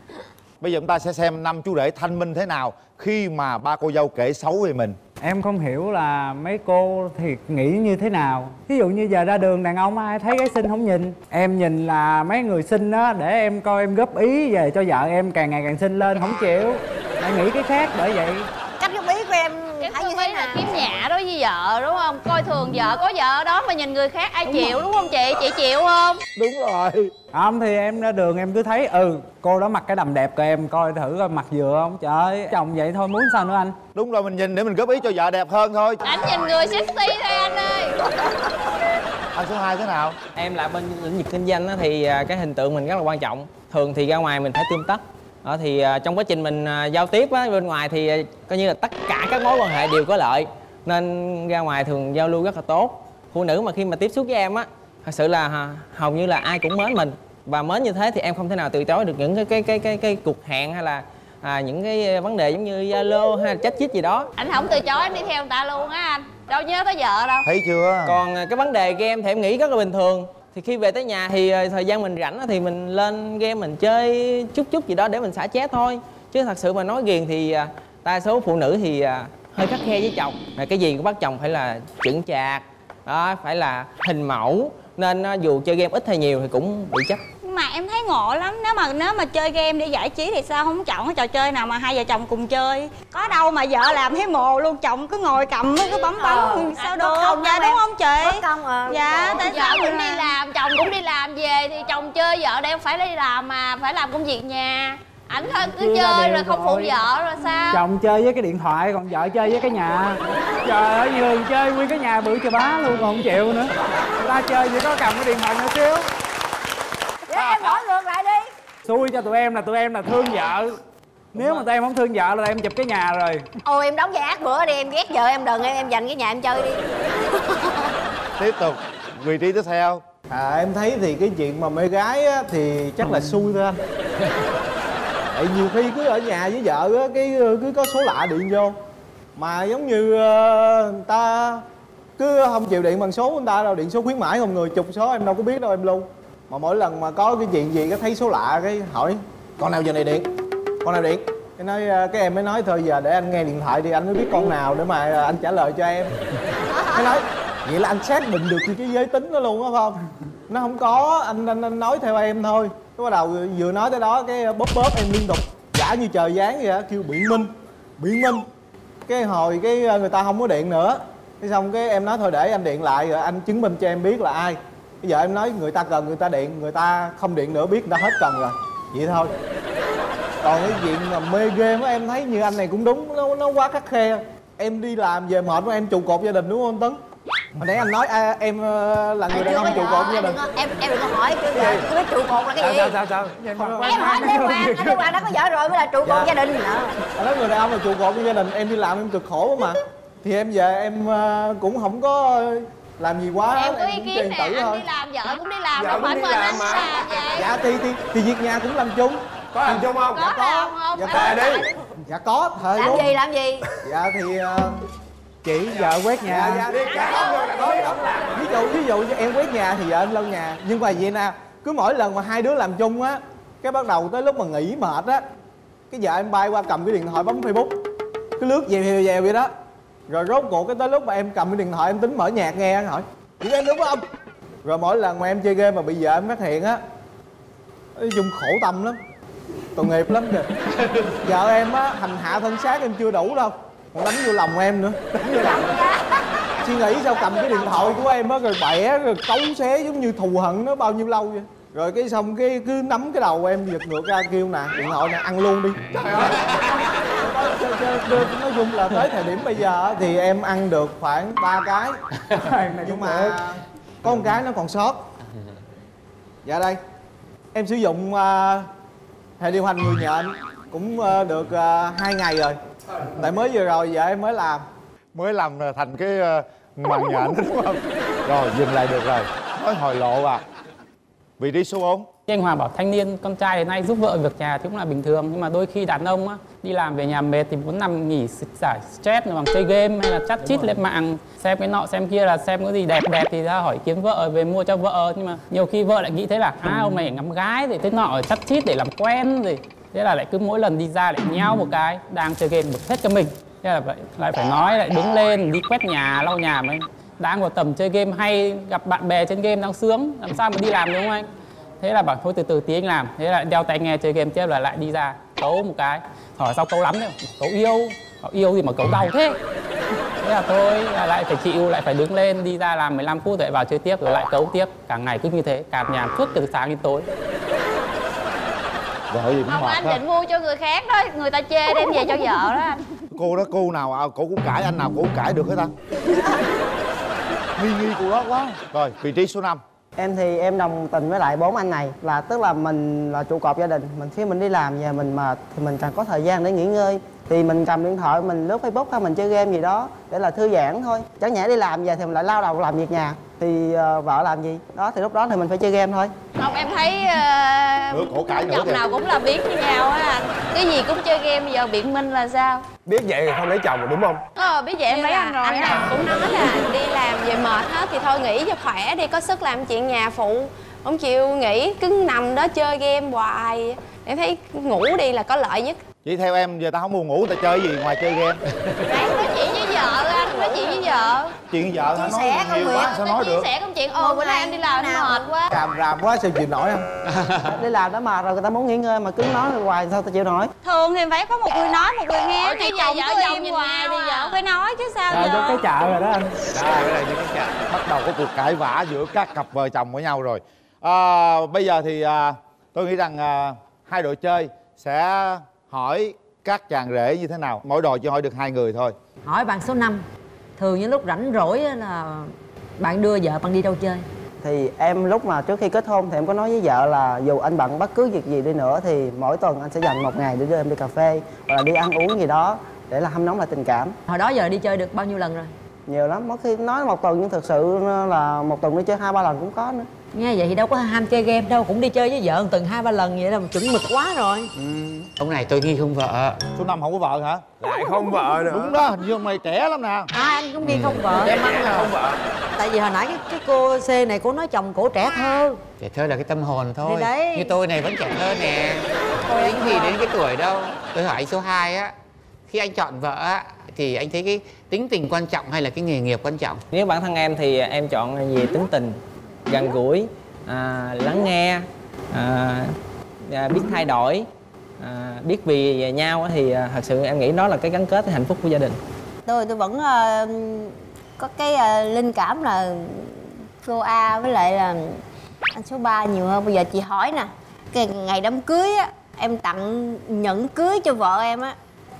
bây giờ chúng ta sẽ xem năm chú rể thanh minh thế nào khi mà ba cô dâu kể xấu về mình. Em không hiểu là mấy cô thì nghĩ như thế nào. Ví dụ như giờ ra đường đàn ông ai thấy gái xinh không nhìn? Em nhìn là mấy người xinh đó để em coi em góp ý về cho vợ em càng ngày càng xinh lên không chịu. Lại nghĩ cái khác bởi vậy. Cách góp ý của em cái thấy như thế nào? kiếm nhã đối với vợ đúng không? Coi thường vợ có vợ ở đó mà nhìn người khác ai chịu đúng không chị? Chị chịu không? Đúng rồi. Không thì em ra đường em cứ thấy ừ cô đó mặc cái đầm đẹp của em coi thử coi mặt vừa không? Trời ơi chồng vậy thôi muốn sao nữa anh? Đúng rồi mình nhìn để mình góp ý cho vợ đẹp hơn thôi. Ảnh nhìn người sexy thôi anh ơi. Anh số 2 thế nào? Em là bên lĩnh vực kinh doanh á, thì à, cái hình tượng mình rất là quan trọng. Thường thì ra ngoài mình phải tương tác đó thì à, trong quá trình mình à, giao tiếp á, bên ngoài thì à, coi như là tất cả các mối quan hệ đều có lợi nên ra ngoài thường giao lưu rất là tốt. Phụ nữ mà khi mà tiếp xúc với em á thật sự là hầu như là ai cũng mến mình và mến như thế thì em không thể nào từ chối được những cái cái cái cái, cái cuộc hẹn hay là à, những cái vấn đề giống như zalo hay là chat chít gì đó. Ảnh không từ chối anh đi theo người ta luôn á anh đâu nhớ tới vợ đâu. Thấy chưa? Còn cái vấn đề game thì em nghĩ rất là bình thường thì khi về tới nhà thì ờ, thời gian mình rảnh thì mình lên game mình chơi chút chút gì đó để mình xả stress thôi. Chứ thật sự mà nói ghiền thì ờ, đa số phụ nữ thì ờ, hơi khắt khe với chồng. Là cái gì cũng bắt chồng phải là chững chạc, đó, phải là hình mẫu. Nên dù chơi game ít hay nhiều thì cũng bị chấp mà em thấy ngộ lắm. Nếu mà nếu mà chơi game để giải trí thì sao? Không chọn cái trò chơi nào mà hai vợ chồng cùng chơi. Có đâu mà vợ làm thấy mồ luôn. Chồng cứ ngồi cầm cứ bấm bấm. Ờ, sao được, được dạ em. đúng không chị? Bất công, ờ. dạ tại vợ sao? cũng đi làm chồng cũng đi làm về thì chồng chơi vợ đây không phải đi làm mà phải làm công việc nhà. Ảnh thôi cứ Chưa chơi rồi không phụ vợ rồi sao? Chồng chơi với cái điện thoại còn vợ chơi với cái nhà. Trời ơi nhường chơi nguyên cái nhà bự chà bá luôn còn không chịu nữa. Người ta chơi chỉ có cầm cái điện thoại nhỏ xíu em đổi ngược lại đi. Xui cho tụi em là tụi em là thương vợ. Nếu mà tụi em không thương vợ là tụi em chụp cái nhà rồi. Ôi em đóng vai ác bữa đi em ghét vợ em đừng em em dành cái nhà em chơi đi. Tiếp tục. Vị trí tiếp theo. À em thấy thì cái chuyện mà mê gái á, thì chắc là xui thôi anh. Tại nhiều khi cứ ở nhà với vợ á, cái ờ, cứ có số lạ điện vô. Mà giống như ờ, người ta cứ không chịu điện bằng số của người ta đâu Điện số khuyến mãi không người chục số em đâu có biết đâu em lưu mà mỗi lần mà có cái chuyện gì cái thấy số lạ cái hỏi Con nào giờ này điện? Con nào điện? Cái nói à, cái em mới nói thôi giờ để anh nghe điện thoại đi anh mới biết con nào để mà à, anh trả lời cho em. Cái nói vậy là anh xác định được cái giới tính đó luôn á không? Nó không có anh, anh anh nói theo em thôi. Cái bắt đầu vừa nói tới đó cái bóp bóp em liên tục giả như trời giáng vậy á kêu biện minh biện minh. Cái hồi cái à, người ta không có điện nữa. Cái xong cái em nói thôi để anh điện lại rồi anh chứng minh cho em biết là ai bây giờ em nói người ta cần người ta điện người ta không điện nữa biết người ta hết cần rồi. Vậy thôi. Còn cái chuyện mà mê game á em thấy như anh này cũng đúng nó nó quá khắt khe. Em đi làm về mệt quá em trụ cột gia đình đúng không tấn? Hồi nãy anh nói à, em ờ, là người đàn ông trụ cột gia đình. em em đừng có hỏi kêu là cái biết trụ cột là cái gì. sao sao sao em hỏi anh Lê Hoàng anh Lê Hoàng đã có vợ rồi mới là trụ cột gia đình nữa anh nói người đàn ông là trụ cột của gia đình em đi làm em cực khổ mà. Thì em về em ờ, cũng không có làm gì quá em có ý kiến nè anh thôi. đi làm vợ cũng đi làm Vợ đâu cũng phải đi mình làm anh mà. làm vậy. Dạ thì thì thì việc nhà cũng làm chung. Có làm chung không? Có làm không? Dạ có. đi. Dạ có. Thời làm luôn. gì làm gì? Dạ thì ờ, chỉ vợ quét nhà. Dạ dạ đi cả ông rồi là tối ông làm ví dụ ví dụ như em quét nhà thì vợ em lau nhà. Nhưng mà vậy nè cứ mỗi lần mà hai đứa làm chung á cái bắt đầu tới lúc mà nghỉ mệt á cái vợ em bay qua cầm cái điện thoại bấm facebook. Cứ lướt dèo dèo dèo vậy đó rồi rốt cuộc cái tới lúc mà em cầm cái điện thoại em tính mở nhạc nghe anh hỏi. Chị em đúng không? Rồi mỗi lần mà em chơi game mà bị vợ em phát hiện á, nói chung khổ tâm lắm. Tội nghiệp lắm kìa. Vợ em á, hành hạ thân xác em chưa đủ đâu. Còn đánh vô lòng em nữa. Đánh vô lòng. Suy nghĩ sao cầm cái điện thoại của em á, rồi bẻ, rồi cấu xé giống như thù hận nó bao nhiêu lâu vậy? Rồi cái xong cái cứ nắm cái đầu em giật ngược ra kêu nè điện thoại nè ăn luôn đi. Trời ơi. Nói chung là tới thời điểm bây giờ á, thì em ăn được khoảng ba cái. Nhưng mà có một cái nó còn sót. Dạ đây. Em sử dụng uh, hệ điều hành người nhện cũng uh, được uh, hai ngày rồi. Tại mới vừa rồi vợ em mới làm. Mới làm thành cái ờ, màn nhện đúng không? Rồi dừng lại được rồi. Nói hồi lộ à vị trí số 4 anh Hòa bảo thanh niên con trai hiện nay giúp vợ việc nhà thì cũng là bình thường nhưng mà đôi khi đàn ông á đi làm về nhà mệt thì muốn nằm nghỉ giải stress bằng chơi game hay là chat chít lên mạng xem cái nọ xem kia là xem cái gì đẹp đẹp thì ra hỏi kiếm vợ về mua cho vợ. Nhưng mà nhiều khi vợ lại nghĩ thế là à ông này ngắm gái thì thế nọ chat chít để làm quen rồi. Thế là lại cứ mỗi lần đi ra lại nhau một cái đang chơi game bực hết cho mình. Thế là vậy lại phải nói lại đứng lên đi quét nhà lau nhà mà đang vào tầm chơi game hay gặp bạn bè trên game đang sướng làm sao mà đi làm đúng không anh? Thế là bảo thôi từ từ tí anh làm. Thế là đeo tai nghe chơi game tiếp là lại đi ra cấu một cái. Hỏi sao cấu lắm đấy? Cấu yêu. Bảo yêu gì mà cấu đau thế? Thế là thôi là lại phải chịu lại phải đứng lên đi ra làm 15 phút rồi vào chơi tiếp rồi lại cấu tiếp. Cả ngày cứ như thế cạt nhà suốt từ sáng đến tối. Vợ gì cũng không anh định mua cho người khác đó. Người ta chê đem về cho vợ đó. Anh cô đó cô nào à, cô cũng cãi anh nào cô cũng cãi được hết ta nghi nghi cô đó quá. Rồi vị trí số 5 Em thì em đồng tình với lại bốn anh này là tức là mình là trụ cột gia đình. Mình khi mình đi làm về mình mệt thì mình cần có thời gian để nghỉ ngơi thì mình cầm điện thoại mình lướt facebook hay mình chơi game gì đó để là thư giãn thôi. Chẳng nhẽ đi làm về thì mình lại lao đầu làm việc nhà. Thì uh, vợ làm gì? Đó thì lúc đó thì mình phải chơi game thôi. Không em thấy Nữa, cổ cãi uh, nữa chồng nào cũng là biến như nhau á anh. Cái gì cũng chơi game bây giờ biện minh là sao? Biết vậy thì không lấy chồng rồi đúng không? Ờ biết vậy em lấy anh rồi. anh này cũng nói là đi làm về mệt hết thì thôi nghỉ cho khỏe đi có sức làm chuyện nhà phụ không chịu nghỉ cứ nằm đó chơi game hoài. Em thấy ngủ đi là có lợi nhất Vậy theo em giờ ta không buồn ngủ ta chơi gì ngoài chơi game? Anh nói chuyện với vợ anh nói chuyện với vợ. Chuyện vợ hả? Chia nói sẻ công nhiều việc. quá sao nói chia được? sẻ công chuyện. Ồ bữa nay anh đi làm anh mệt quá. Ràm ràm quá sao chịu nổi không? Đi làm đã mệt rồi người ta muốn nghỉ ngơi mà cứ nói hoài sao ta chịu nổi? Thường thì phải có một người nói một người nghe. Chứ chồng vợ chồng nhìn hoài nhau thì à. vợ. Phải nói chứ sao Rồi giờ? cái chợ rồi đó anh. Cái này như cái chà- bắt đầu có cuộc cãi vã giữa các cặp vợ chồng với nhau rồi. À, bây giờ thì à, tôi nghĩ rằng à, hai đội chơi sẽ hỏi các chàng rể như thế nào? Mỗi đội chỉ hỏi được hai người thôi. Hỏi bạn số 5 thường những lúc rảnh rỗi á là bạn đưa vợ bạn đi đâu chơi? Thì em lúc mà trước khi kết hôn thì em có nói với vợ là dù anh bận bất cứ việc gì đi nữa thì mỗi tuần anh sẽ dành một ngày để đưa em đi cà phê hoặc là đi ăn uống gì đó để là hâm nóng lại tình cảm. Hồi đó giờ đi chơi được bao nhiêu lần rồi? Nhiều lắm có khi nói một tuần nhưng thực sự là một tuần đi chơi hai ba lần cũng có nữa nghe vậy thì đâu có ham chơi game đâu cũng đi chơi với vợ từng hai ba lần vậy là chuẩn mực quá rồi. Ông này tôi nghi không vợ. Số năm không có vợ hả? Lại không vợ nữa. Đúng đó hình như ông này trẻ lắm nè. À anh cũng đi không vợ. Em ăn không vợ. Tại vì hồi nãy cái, cái cô c này cô nói chồng cổ trẻ thơ. Trẻ thơ là cái tâm hồn thôi. Thì đấy. như tôi này vẫn trẻ thơ nè. Thôi tính gì đến cái tuổi đâu. Tôi hỏi anh số 2 á. Khi anh chọn vợ á thì anh thấy cái tính tình quan trọng hay là cái nghề nghiệp quan trọng? Nếu bản thân em thì em chọn về tính tình gần gũi à, lắng nghe à, à, biết thay đổi à, biết vì nhau á thì à, thật sự em nghĩ đó là cái gắn kết hạnh phúc của gia đình. Tôi tôi vẫn ờ, có cái ờ, linh cảm là cô A với lại là anh số 3 nhiều hơn. Bây giờ chị hỏi nè cái ngày đám cưới á em tặng nhẫn cưới cho vợ em á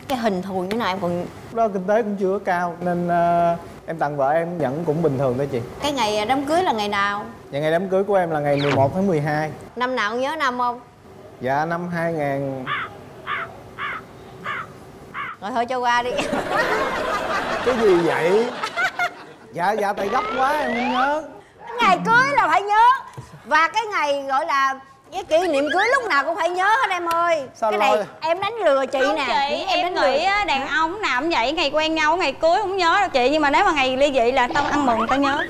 cái hình thù như thế nào em còn đó kinh tế cũng chưa có cao nên ờ, em tặng vợ em nhận cũng bình thường thôi chị. Cái ngày đám cưới là ngày nào? Và ngày đám cưới của em là ngày 11 tháng 12 năm nào nhớ năm không? Dạ năm 2000 rồi thôi cho qua đi. Cái gì vậy? Dạ dạ tại gấp quá em không nhớ. Ngày cưới là phải nhớ. Và cái ngày gọi là cái kỷ niệm cưới lúc nào cũng phải nhớ hết em ơi. Sao cái này lôi? em đánh lừa chị không nè. chị em, đánh lừa. nghĩ á, đàn ông nào cũng vậy ngày quen nhau ngày cưới không nhớ đâu chị. Nhưng mà nếu mà ngày ly dị là tao ăn mừng tao nhớ.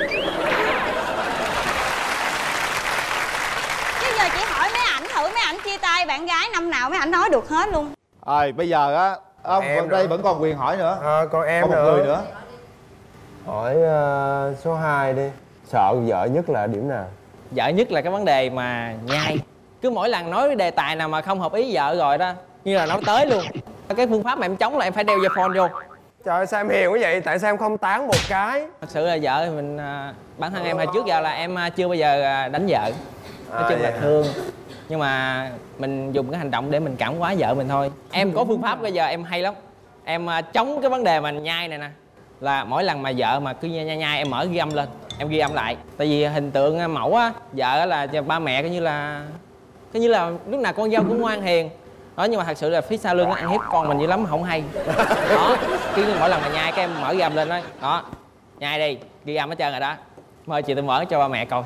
Chứ giờ chị hỏi mấy ảnh thử mấy ảnh chia tay bạn gái năm nào mấy ảnh nói được hết luôn. Rồi bây giờ á ông Em đây vẫn còn quyền hỏi nữa. À, còn em có một nữa. người nữa. Hỏi ờ, số 2 đi. Sợ vợ nhất là điểm nào? vợ nhất là cái vấn đề mà nhai cứ mỗi lần nói đề tài nào mà không hợp ý vợ rồi đó như là nói tới luôn. Cái phương pháp mà em chống là em phải đeo earphone vô. Trời ơi, sao em hiền quá vậy? Tại sao em không tán một cái? thật sự là vợ thì mình à, bản thân em hồi trước giờ là em à, chưa bao giờ à, đánh vợ. Nói À, chung là thương. Nhưng mà mình dùng cái hành động để mình cảm hóa vợ mình thôi. Em có phương pháp bây giờ em hay lắm. Em chống cái vấn đề mà nhai này nè. Là mỗi lần mà vợ mà cứ nhai nhai, nhai em mở ghi âm lên. Em ghi âm lại. Tại vì hình tượng mẫu á vợ á là ba mẹ coi như là coi như là lúc nào con dâu cũng ngoan hiền. Đó, nhưng mà thật sự là phía sau lưng nó ăn hiếp con mình dữ lắm, không hay. Đó, cứ mỗi lần mà nhai cái em mở gầm lên đó đó, nhai đi, ghi âm hết trơn rồi đó. Mời chị tôi mở cho ba mẹ coi.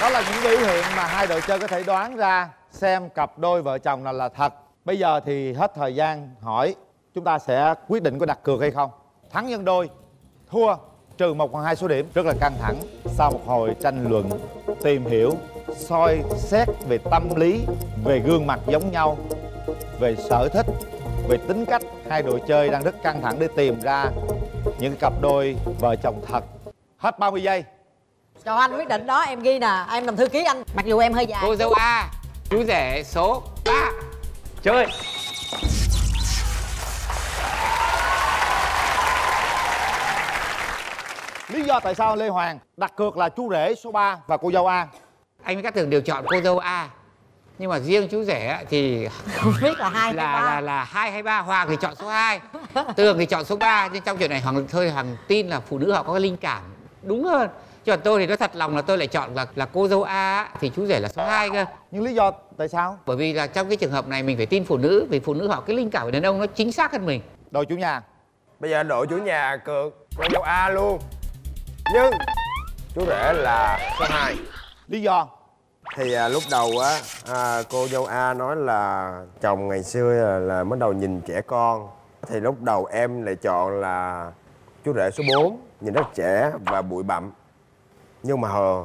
Đó là những biểu hiện mà hai đội chơi có thể đoán ra xem cặp đôi vợ chồng nào là thật. Bây giờ thì hết thời gian hỏi, chúng ta sẽ quyết định có đặt cược hay không. Thắng nhân đôi, thua trừ một hoặc hai số điểm. Rất là căng thẳng sau một hồi tranh luận tìm hiểu soi xét về tâm lý về gương mặt giống nhau về sở thích về tính cách. Hai đội chơi đang rất căng thẳng để tìm ra những cặp đôi vợ chồng thật. Hết 30 giây. Cho anh quyết định đó em ghi nè. Em làm thư ký anh. Mặc dù em hơi dài cô dâu a chú rể số 3 chơi. Lý do tại sao Lê Hoàng đặt cược là chú rể số 3 và cô dâu A? Anh với các tường đều chọn cô dâu a. Nhưng mà riêng chú rể á thì không biết là hai là hay ba. là là hai hay ba hoàng thì chọn số 2 tường thì chọn số 3 nhưng trong chuyện này hoàng thôi hoàng tin là phụ nữ họ có cái linh cảm đúng hơn. Chứ còn tôi thì nói thật lòng là tôi lại chọn là là cô dâu a thì chú rể là số 2 cơ. Nhưng lý do tại sao? bởi vì là trong cái trường hợp này mình phải tin phụ nữ vì phụ nữ họ cái linh cảm của đàn ông nó chính xác hơn mình. Đội chủ nhà. Bây giờ đội chủ nhà cược con dâu A luôn. Nhưng chú rể là số 2 Lý do? Thì à, lúc đầu á à, cô dâu A nói là chồng ngày xưa là, là bắt đầu nhìn trẻ con. Thì lúc đầu em lại chọn là chú rể số 4 Nhìn rất trẻ và bụi bặm. Nhưng mà hồi,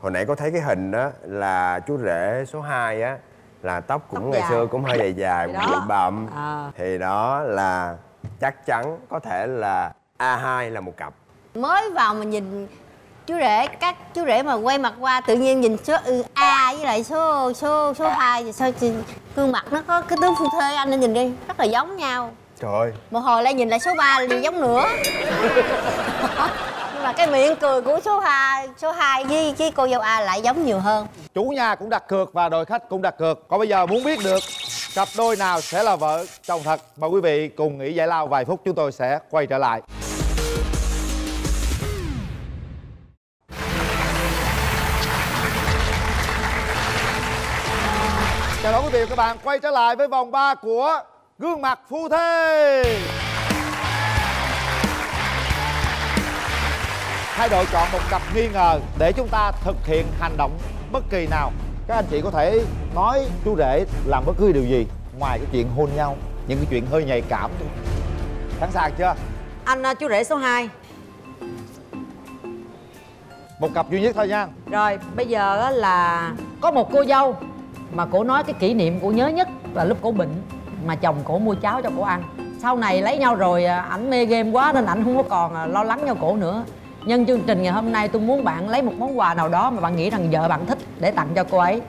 hồi nãy có thấy cái hình đó là chú rể số 2 á Là tóc cũng Tóc ngày dài. xưa cũng hơi dài dài, Thì bụi bặm. À. Thì đó là chắc chắn có thể là A2 là một cặp. Mới vào mà nhìn chú rể các chú rể mà quay mặt qua tự nhiên nhìn số ừ, A với lại số số số hai thì sao gương mặt nó có cái tướng phu thê anh nên nhìn đi rất là giống nhau. Trời ơi. Một hồi lại nhìn lại số 3 thì giống nữa. Nhưng mà cái miệng cười của số 2 số 2 với với cô dâu A lại giống nhiều hơn. Chủ nhà cũng đặt cược và đội khách cũng đặt cược. Còn bây giờ muốn biết được cặp đôi nào sẽ là vợ chồng thật Mời quý vị cùng nghỉ giải lao vài phút chúng tôi sẽ quay trở lại quý vị và các bạn quay trở lại với vòng 3 của Gương mặt phu thê. Hai đội chọn một cặp nghi ngờ để chúng ta thực hiện hành động bất kỳ nào. Các anh chị có thể nói chú rể làm bất cứ điều gì Ngoài cái chuyện hôn nhau Những cái chuyện hơi nhạy cảm. Sẵn sàng chưa? anh à, chú rể số 2 Một cặp duy nhất thôi nha. Rồi bây giờ á là có một cô dâu mà cổ nói cái kỷ niệm cổ nhớ nhất là lúc cổ bệnh mà chồng cổ mua cháo cho cổ ăn. Sau này lấy nhau rồi à, ảnh mê game quá nên ảnh không có còn à, lo lắng cho cổ nữa. Nhân chương trình ngày hôm nay tôi muốn bạn lấy một món quà nào đó mà bạn nghĩ rằng vợ bạn thích để tặng cho cô ấy.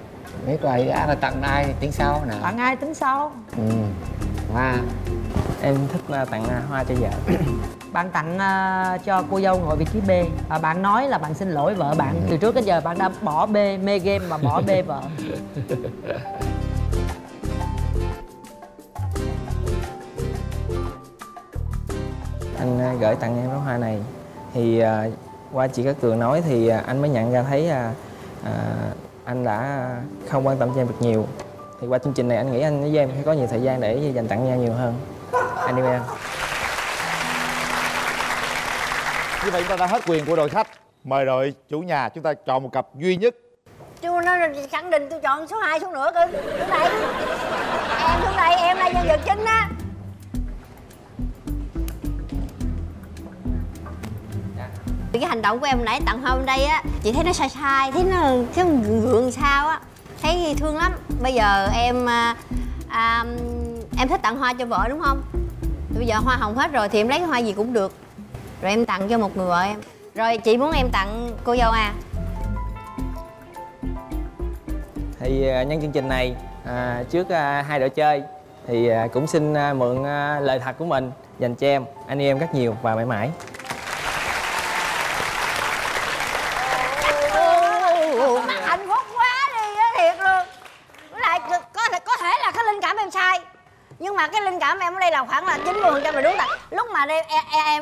mấy quầy đã là tặng ai tính sau nào Tặng ai tính sau? ừ hoa em thích à, tặng à, hoa cho vợ. Bạn tặng à, cho cô dâu ngồi vị trí B. Và bạn nói là bạn xin lỗi vợ bạn. Từ trước đến giờ bạn đã bỏ B mê game mà bỏ B vợ. Anh gửi tặng em đóa hoa này. Thì à, qua chị Cát Tường nói thì à, anh mới nhận ra thấy à, anh đã không quan tâm cho em được nhiều. Thì qua chương trình này anh nghĩ anh với em sẽ có nhiều thời gian để dành tặng nhau nhiều hơn anh yêu em Như vậy chúng ta đã hết quyền của đội khách. Mời đội chủ nhà chúng ta chọn một cặp duy nhất. Chú nó khẳng định tôi chọn số 2 xuống nữa cơ. Xuống đây Em xuống đây, em là nhân vật chính á. Cái hành động của em nãy tặng bên đây á Chị thấy nó sai sai, thấy nó cái gượng gượng sao á. Thấy thương lắm. Bây giờ em à, Em thích tặng hoa cho vợ đúng không? Bây giờ hoa hồng hết rồi thì em lấy cái hoa gì cũng được. Rồi em tặng cho một người vợ em. Rồi chị muốn em tặng cô dâu à? Thì à, nhân chương trình này à, trước à, hai đội chơi thì à, cũng xin à, mượn à, lời thật của mình dành cho em. Anh yêu em rất nhiều và mãi mãi.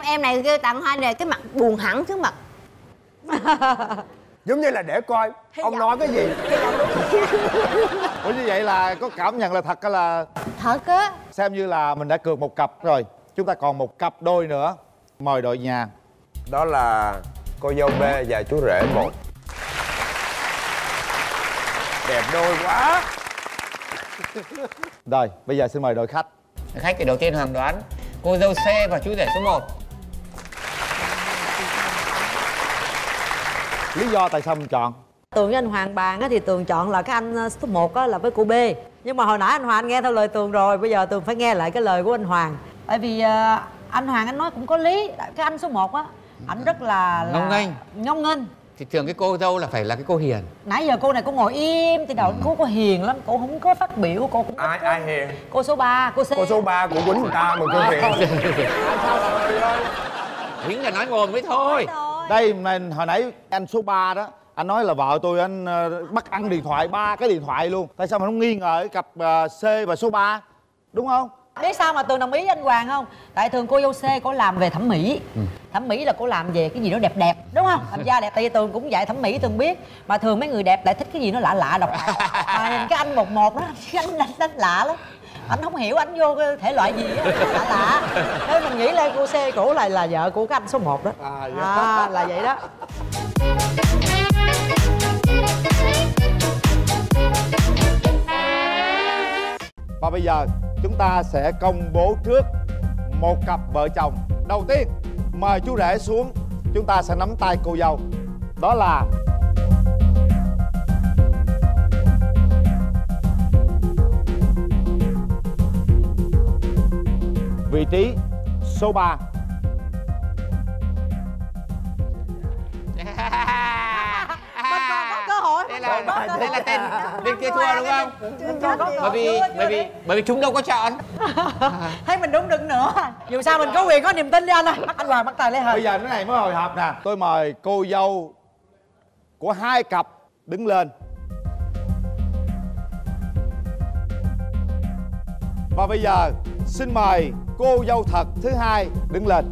Em, này kêu tặng hoa này cái mặt buồn hẳn trước mặt. Giống như là để coi. Ông nói cái gì? Ủa như vậy là có cảm nhận là thật hay là Thật á. Xem như là mình đã cược một cặp rồi. Chúng ta còn một cặp đôi nữa. Mời đội nhà. Đó là cô dâu B và chú rể một. Đẹp đôi quá. Rồi bây giờ xin mời đội khách. Khách thì đầu tiên hoàng đoán. Cô dâu C và chú rể số 1 Lý do tại sao mình chọn? Tường với anh Hoàng bàn á thì Tường chọn là cái anh ờ, số 1 á là với cô B. Nhưng mà hồi nãy anh Hoàng nghe theo lời Tường rồi Bây giờ Tường phải nghe lại cái lời của anh Hoàng. Tại vì ờ, anh Hoàng anh nói cũng có lý Cái anh số 1 á Anh rất là, là Ngông nghênh. Ngông nghênh. Thì thường cái cô dâu là phải là cái cô hiền. Nãy giờ cô này cô ngồi im Thì đầu cô có hiền lắm Cô không có phát biểu Cô cũng ai ai hiền? Cô số 3 Cô C. Cô số 3 của quýnh người ta mà cô hiền. Huyến là nói ngồn mới thôi Đây nên hồi nãy anh số 3 đó Anh nói là vợ tôi anh ờ, bắt ăn điện thoại ba cái điện thoại luôn. Tại sao mà không nghi ngờ cái cặp ờ, C và số 3 Đúng không? Biết sao mà Tường đồng ý với anh Hoàng không? Tại thường cô dâu C có làm về thẩm mỹ. Thẩm mỹ là cô làm về cái gì đó đẹp đẹp Đúng không? Làm da đẹp Tại vì Tường cũng dạy thẩm mỹ Tường biết. Mà thường mấy người đẹp lại thích cái gì nó lạ lạ độc lạ Mà nhìn cái anh một một đó Cái anh đánh, đánh lạ lắm anh không hiểu anh vô cái thể loại gì á lạ lạ. Thế mình nghĩ là cô C cổ là là vợ của cái anh số 1 đó. À, là vậy đó. Và bây giờ chúng ta sẽ công bố trước một cặp vợ chồng. Đầu tiên mời chú rể xuống. Chúng ta sẽ nắm tay cô dâu. Đó là Vị trí số 3 mình còn có cơ hội. Đây là đây là tên tên kia thua đúng không? Bởi vì bởi vì bởi vì chúng đâu có chọn. Thấy mình đúng đừng nữa. Dù sao mình có quyền có niềm tin đi anh ơi. Anh hoàng bắt tay lấy hơi. Bây giờ cái này mới hồi hộp nè. Tôi mời cô dâu của hai cặp đứng lên. Và bây giờ xin mời cô dâu thật thứ hai đứng lên.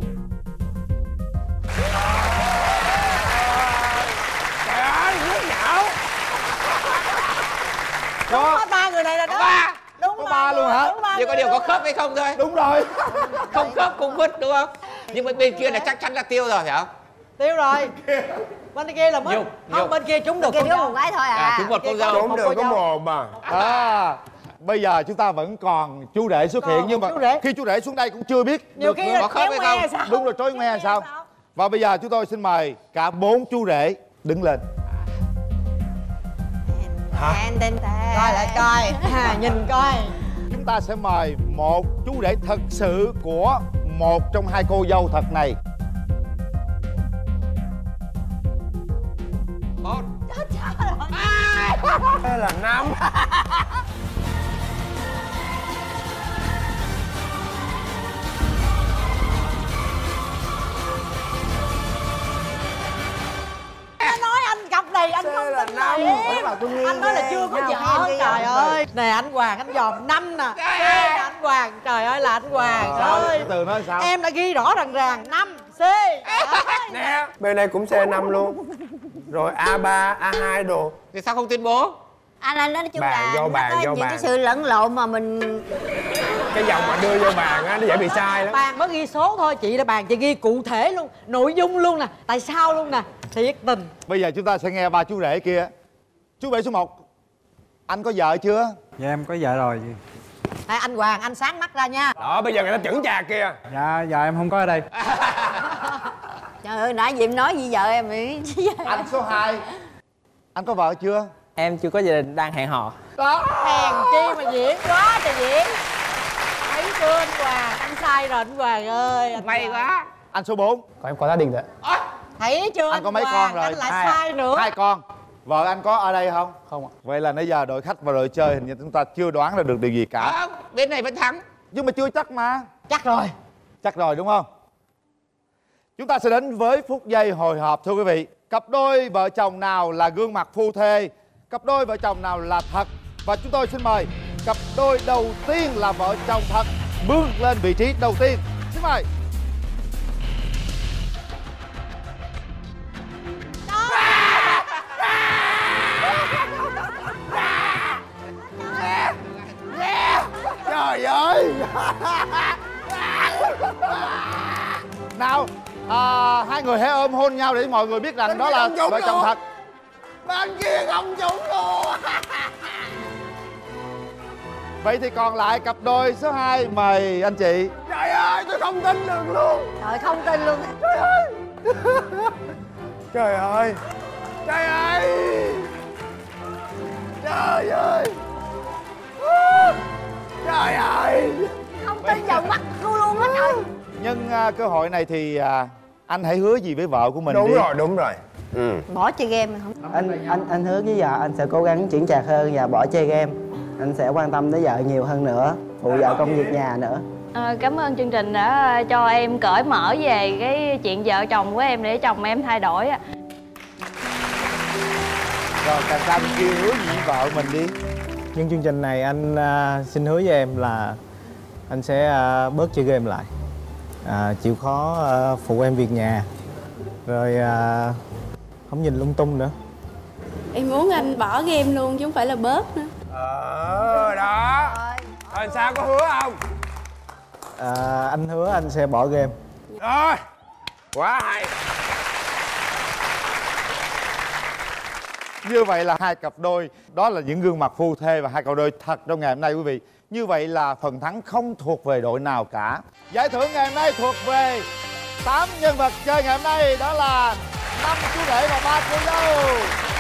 Trời ơi não đúng Có. ba người này là đó. ba. Đúng có ba luôn hả? chỉ có điều có khớp hay không thôi? Đúng rồi. Không khớp cũng vứt đúng không? Nhưng mà bên kia là chắc chắn là tiêu rồi phải không? Tiêu rồi. Bên kia là mất không bên kia trúng được con cái thôi à, à chúng một cô dâu. trốn được có mồm mà à, Bây giờ chúng ta vẫn còn chú rể xuất Còn hiện Nhưng mà chú rể. khi chú rể xuống đây cũng chưa biết nhiều được khi là khớp hay không? sao? Đúng rồi trối nghe hay sao? Và bây giờ chúng tôi xin mời cả bốn chú rể đứng lên. Tên coi lại coi. À, nhìn coi. Chúng ta sẽ mời một chú rể thật sự của một trong hai cô dâu thật này. Một. Thế là năm năm Em, bảo tôi nghi anh nói là chưa có vợ trời ơi. Nè anh hoàng anh dòm năm nè. Là anh hoàng trời ơi là anh hoàng. Ơi Từ từ nói sao? em đã ghi rõ ràng ràng năm c. Nè. Bên đây cũng c 5 luôn. Rồi a 3 a 2 đồ. Thì sao không tuyên bố? Anh anh nói chung Bàn, là vô nó bàn, có vô những bàn. cái sự lẫn lộn mà mình cái dòng mà đưa vô bàn á nó dễ bị sai lắm. Bàn mới ghi số thôi chị là bàn chị ghi cụ thể luôn nội dung luôn nè. Tại sao luôn nè thiệt tình. Bây giờ chúng ta sẽ nghe ba chú rể kia. Chú rể số 1 Anh có vợ chưa? dạ em có vợ rồi. Này, anh hoàng anh sáng mắt ra nha. Đó bây giờ người ta chững chạc kia. Dạ dạ em không có ở đây. Trời ơi nãy diệm nói gì vợ em vậy? Anh số 2 Anh có vợ chưa? em chưa có gia đình đang hẹn hò. Đó. Hèn chi mà diễn quá trời diễn. Thấy chưa anh hoàng? Anh sai rồi anh hoàng ơi anh may quá. Anh số 4 Còn em có gia đình rồi. Ạ. thấy chưa Anh có mấy Hoàng, con rồi? anh lại Hai. sai nữa. Hai con. Vợ anh có ở đây không? Không ạ. Vậy là nãy giờ đội khách và đội chơi hình như chúng ta chưa đoán ra được điều gì cả. Không, bên này vẫn thắng. Nhưng mà chưa chắc mà. Chắc rồi. Chắc rồi đúng không? Chúng ta sẽ đến với phút giây hồi hộp thưa quý vị. Cặp đôi vợ chồng nào là gương mặt phu thê? Cặp đôi vợ chồng nào là thật? Và chúng tôi xin mời Cặp đôi đầu tiên là vợ chồng thật Bước lên vị trí đầu tiên. Xin mời Trời ơi! Nào à, Hai người hãy ôm hôn nhau để mọi người biết rằng đó là vợ chồng thật. Bên kia không trúng luôn Vậy thì còn lại cặp đôi số 2 Mời anh chị. Trời ơi tôi không tin được luôn. Trời không tin luôn trời ơi. Trời ơi. Trời ơi. Trời ơi trời ơi. Không tin vào mắt cô luôn á trời Nhân à, cơ hội này thì à, anh hãy hứa gì với vợ của mình đúng đi. rồi đúng rồi. Ừ. Bỏ chơi game không? Anh anh anh hứa với vợ anh sẽ cố gắng chuyển chạc hơn và bỏ chơi game. Anh sẽ quan tâm tới vợ nhiều hơn nữa phụ vợ công việc nhà nữa. Ờ, cảm ơn chương trình đã cho em cởi mở về cái chuyện vợ chồng của em để chồng em thay đổi. Rồi càng Cam kia hứa gì với vợ mình đi Nhưng chương trình này anh à, xin hứa với em là anh sẽ à, bớt chơi game lại. À, chịu khó à, phụ em việc nhà. Rồi à, không nhìn lung tung nữa. Em muốn anh bỏ game luôn chứ không phải là bớt nữa. Ờ đó. Rồi sao có hứa không? À, anh hứa anh sẽ bỏ game. Rồi quá hay Như vậy là hai cặp đôi, Đó là những gương mặt phu thê và hai cặp đôi thật trong ngày hôm nay quý vị. Như vậy là phần thắng không thuộc về đội nào cả. Giải thưởng ngày hôm nay thuộc về 8 nhân vật chơi ngày hôm nay, Đó là năm chú rể và ba cô dâu.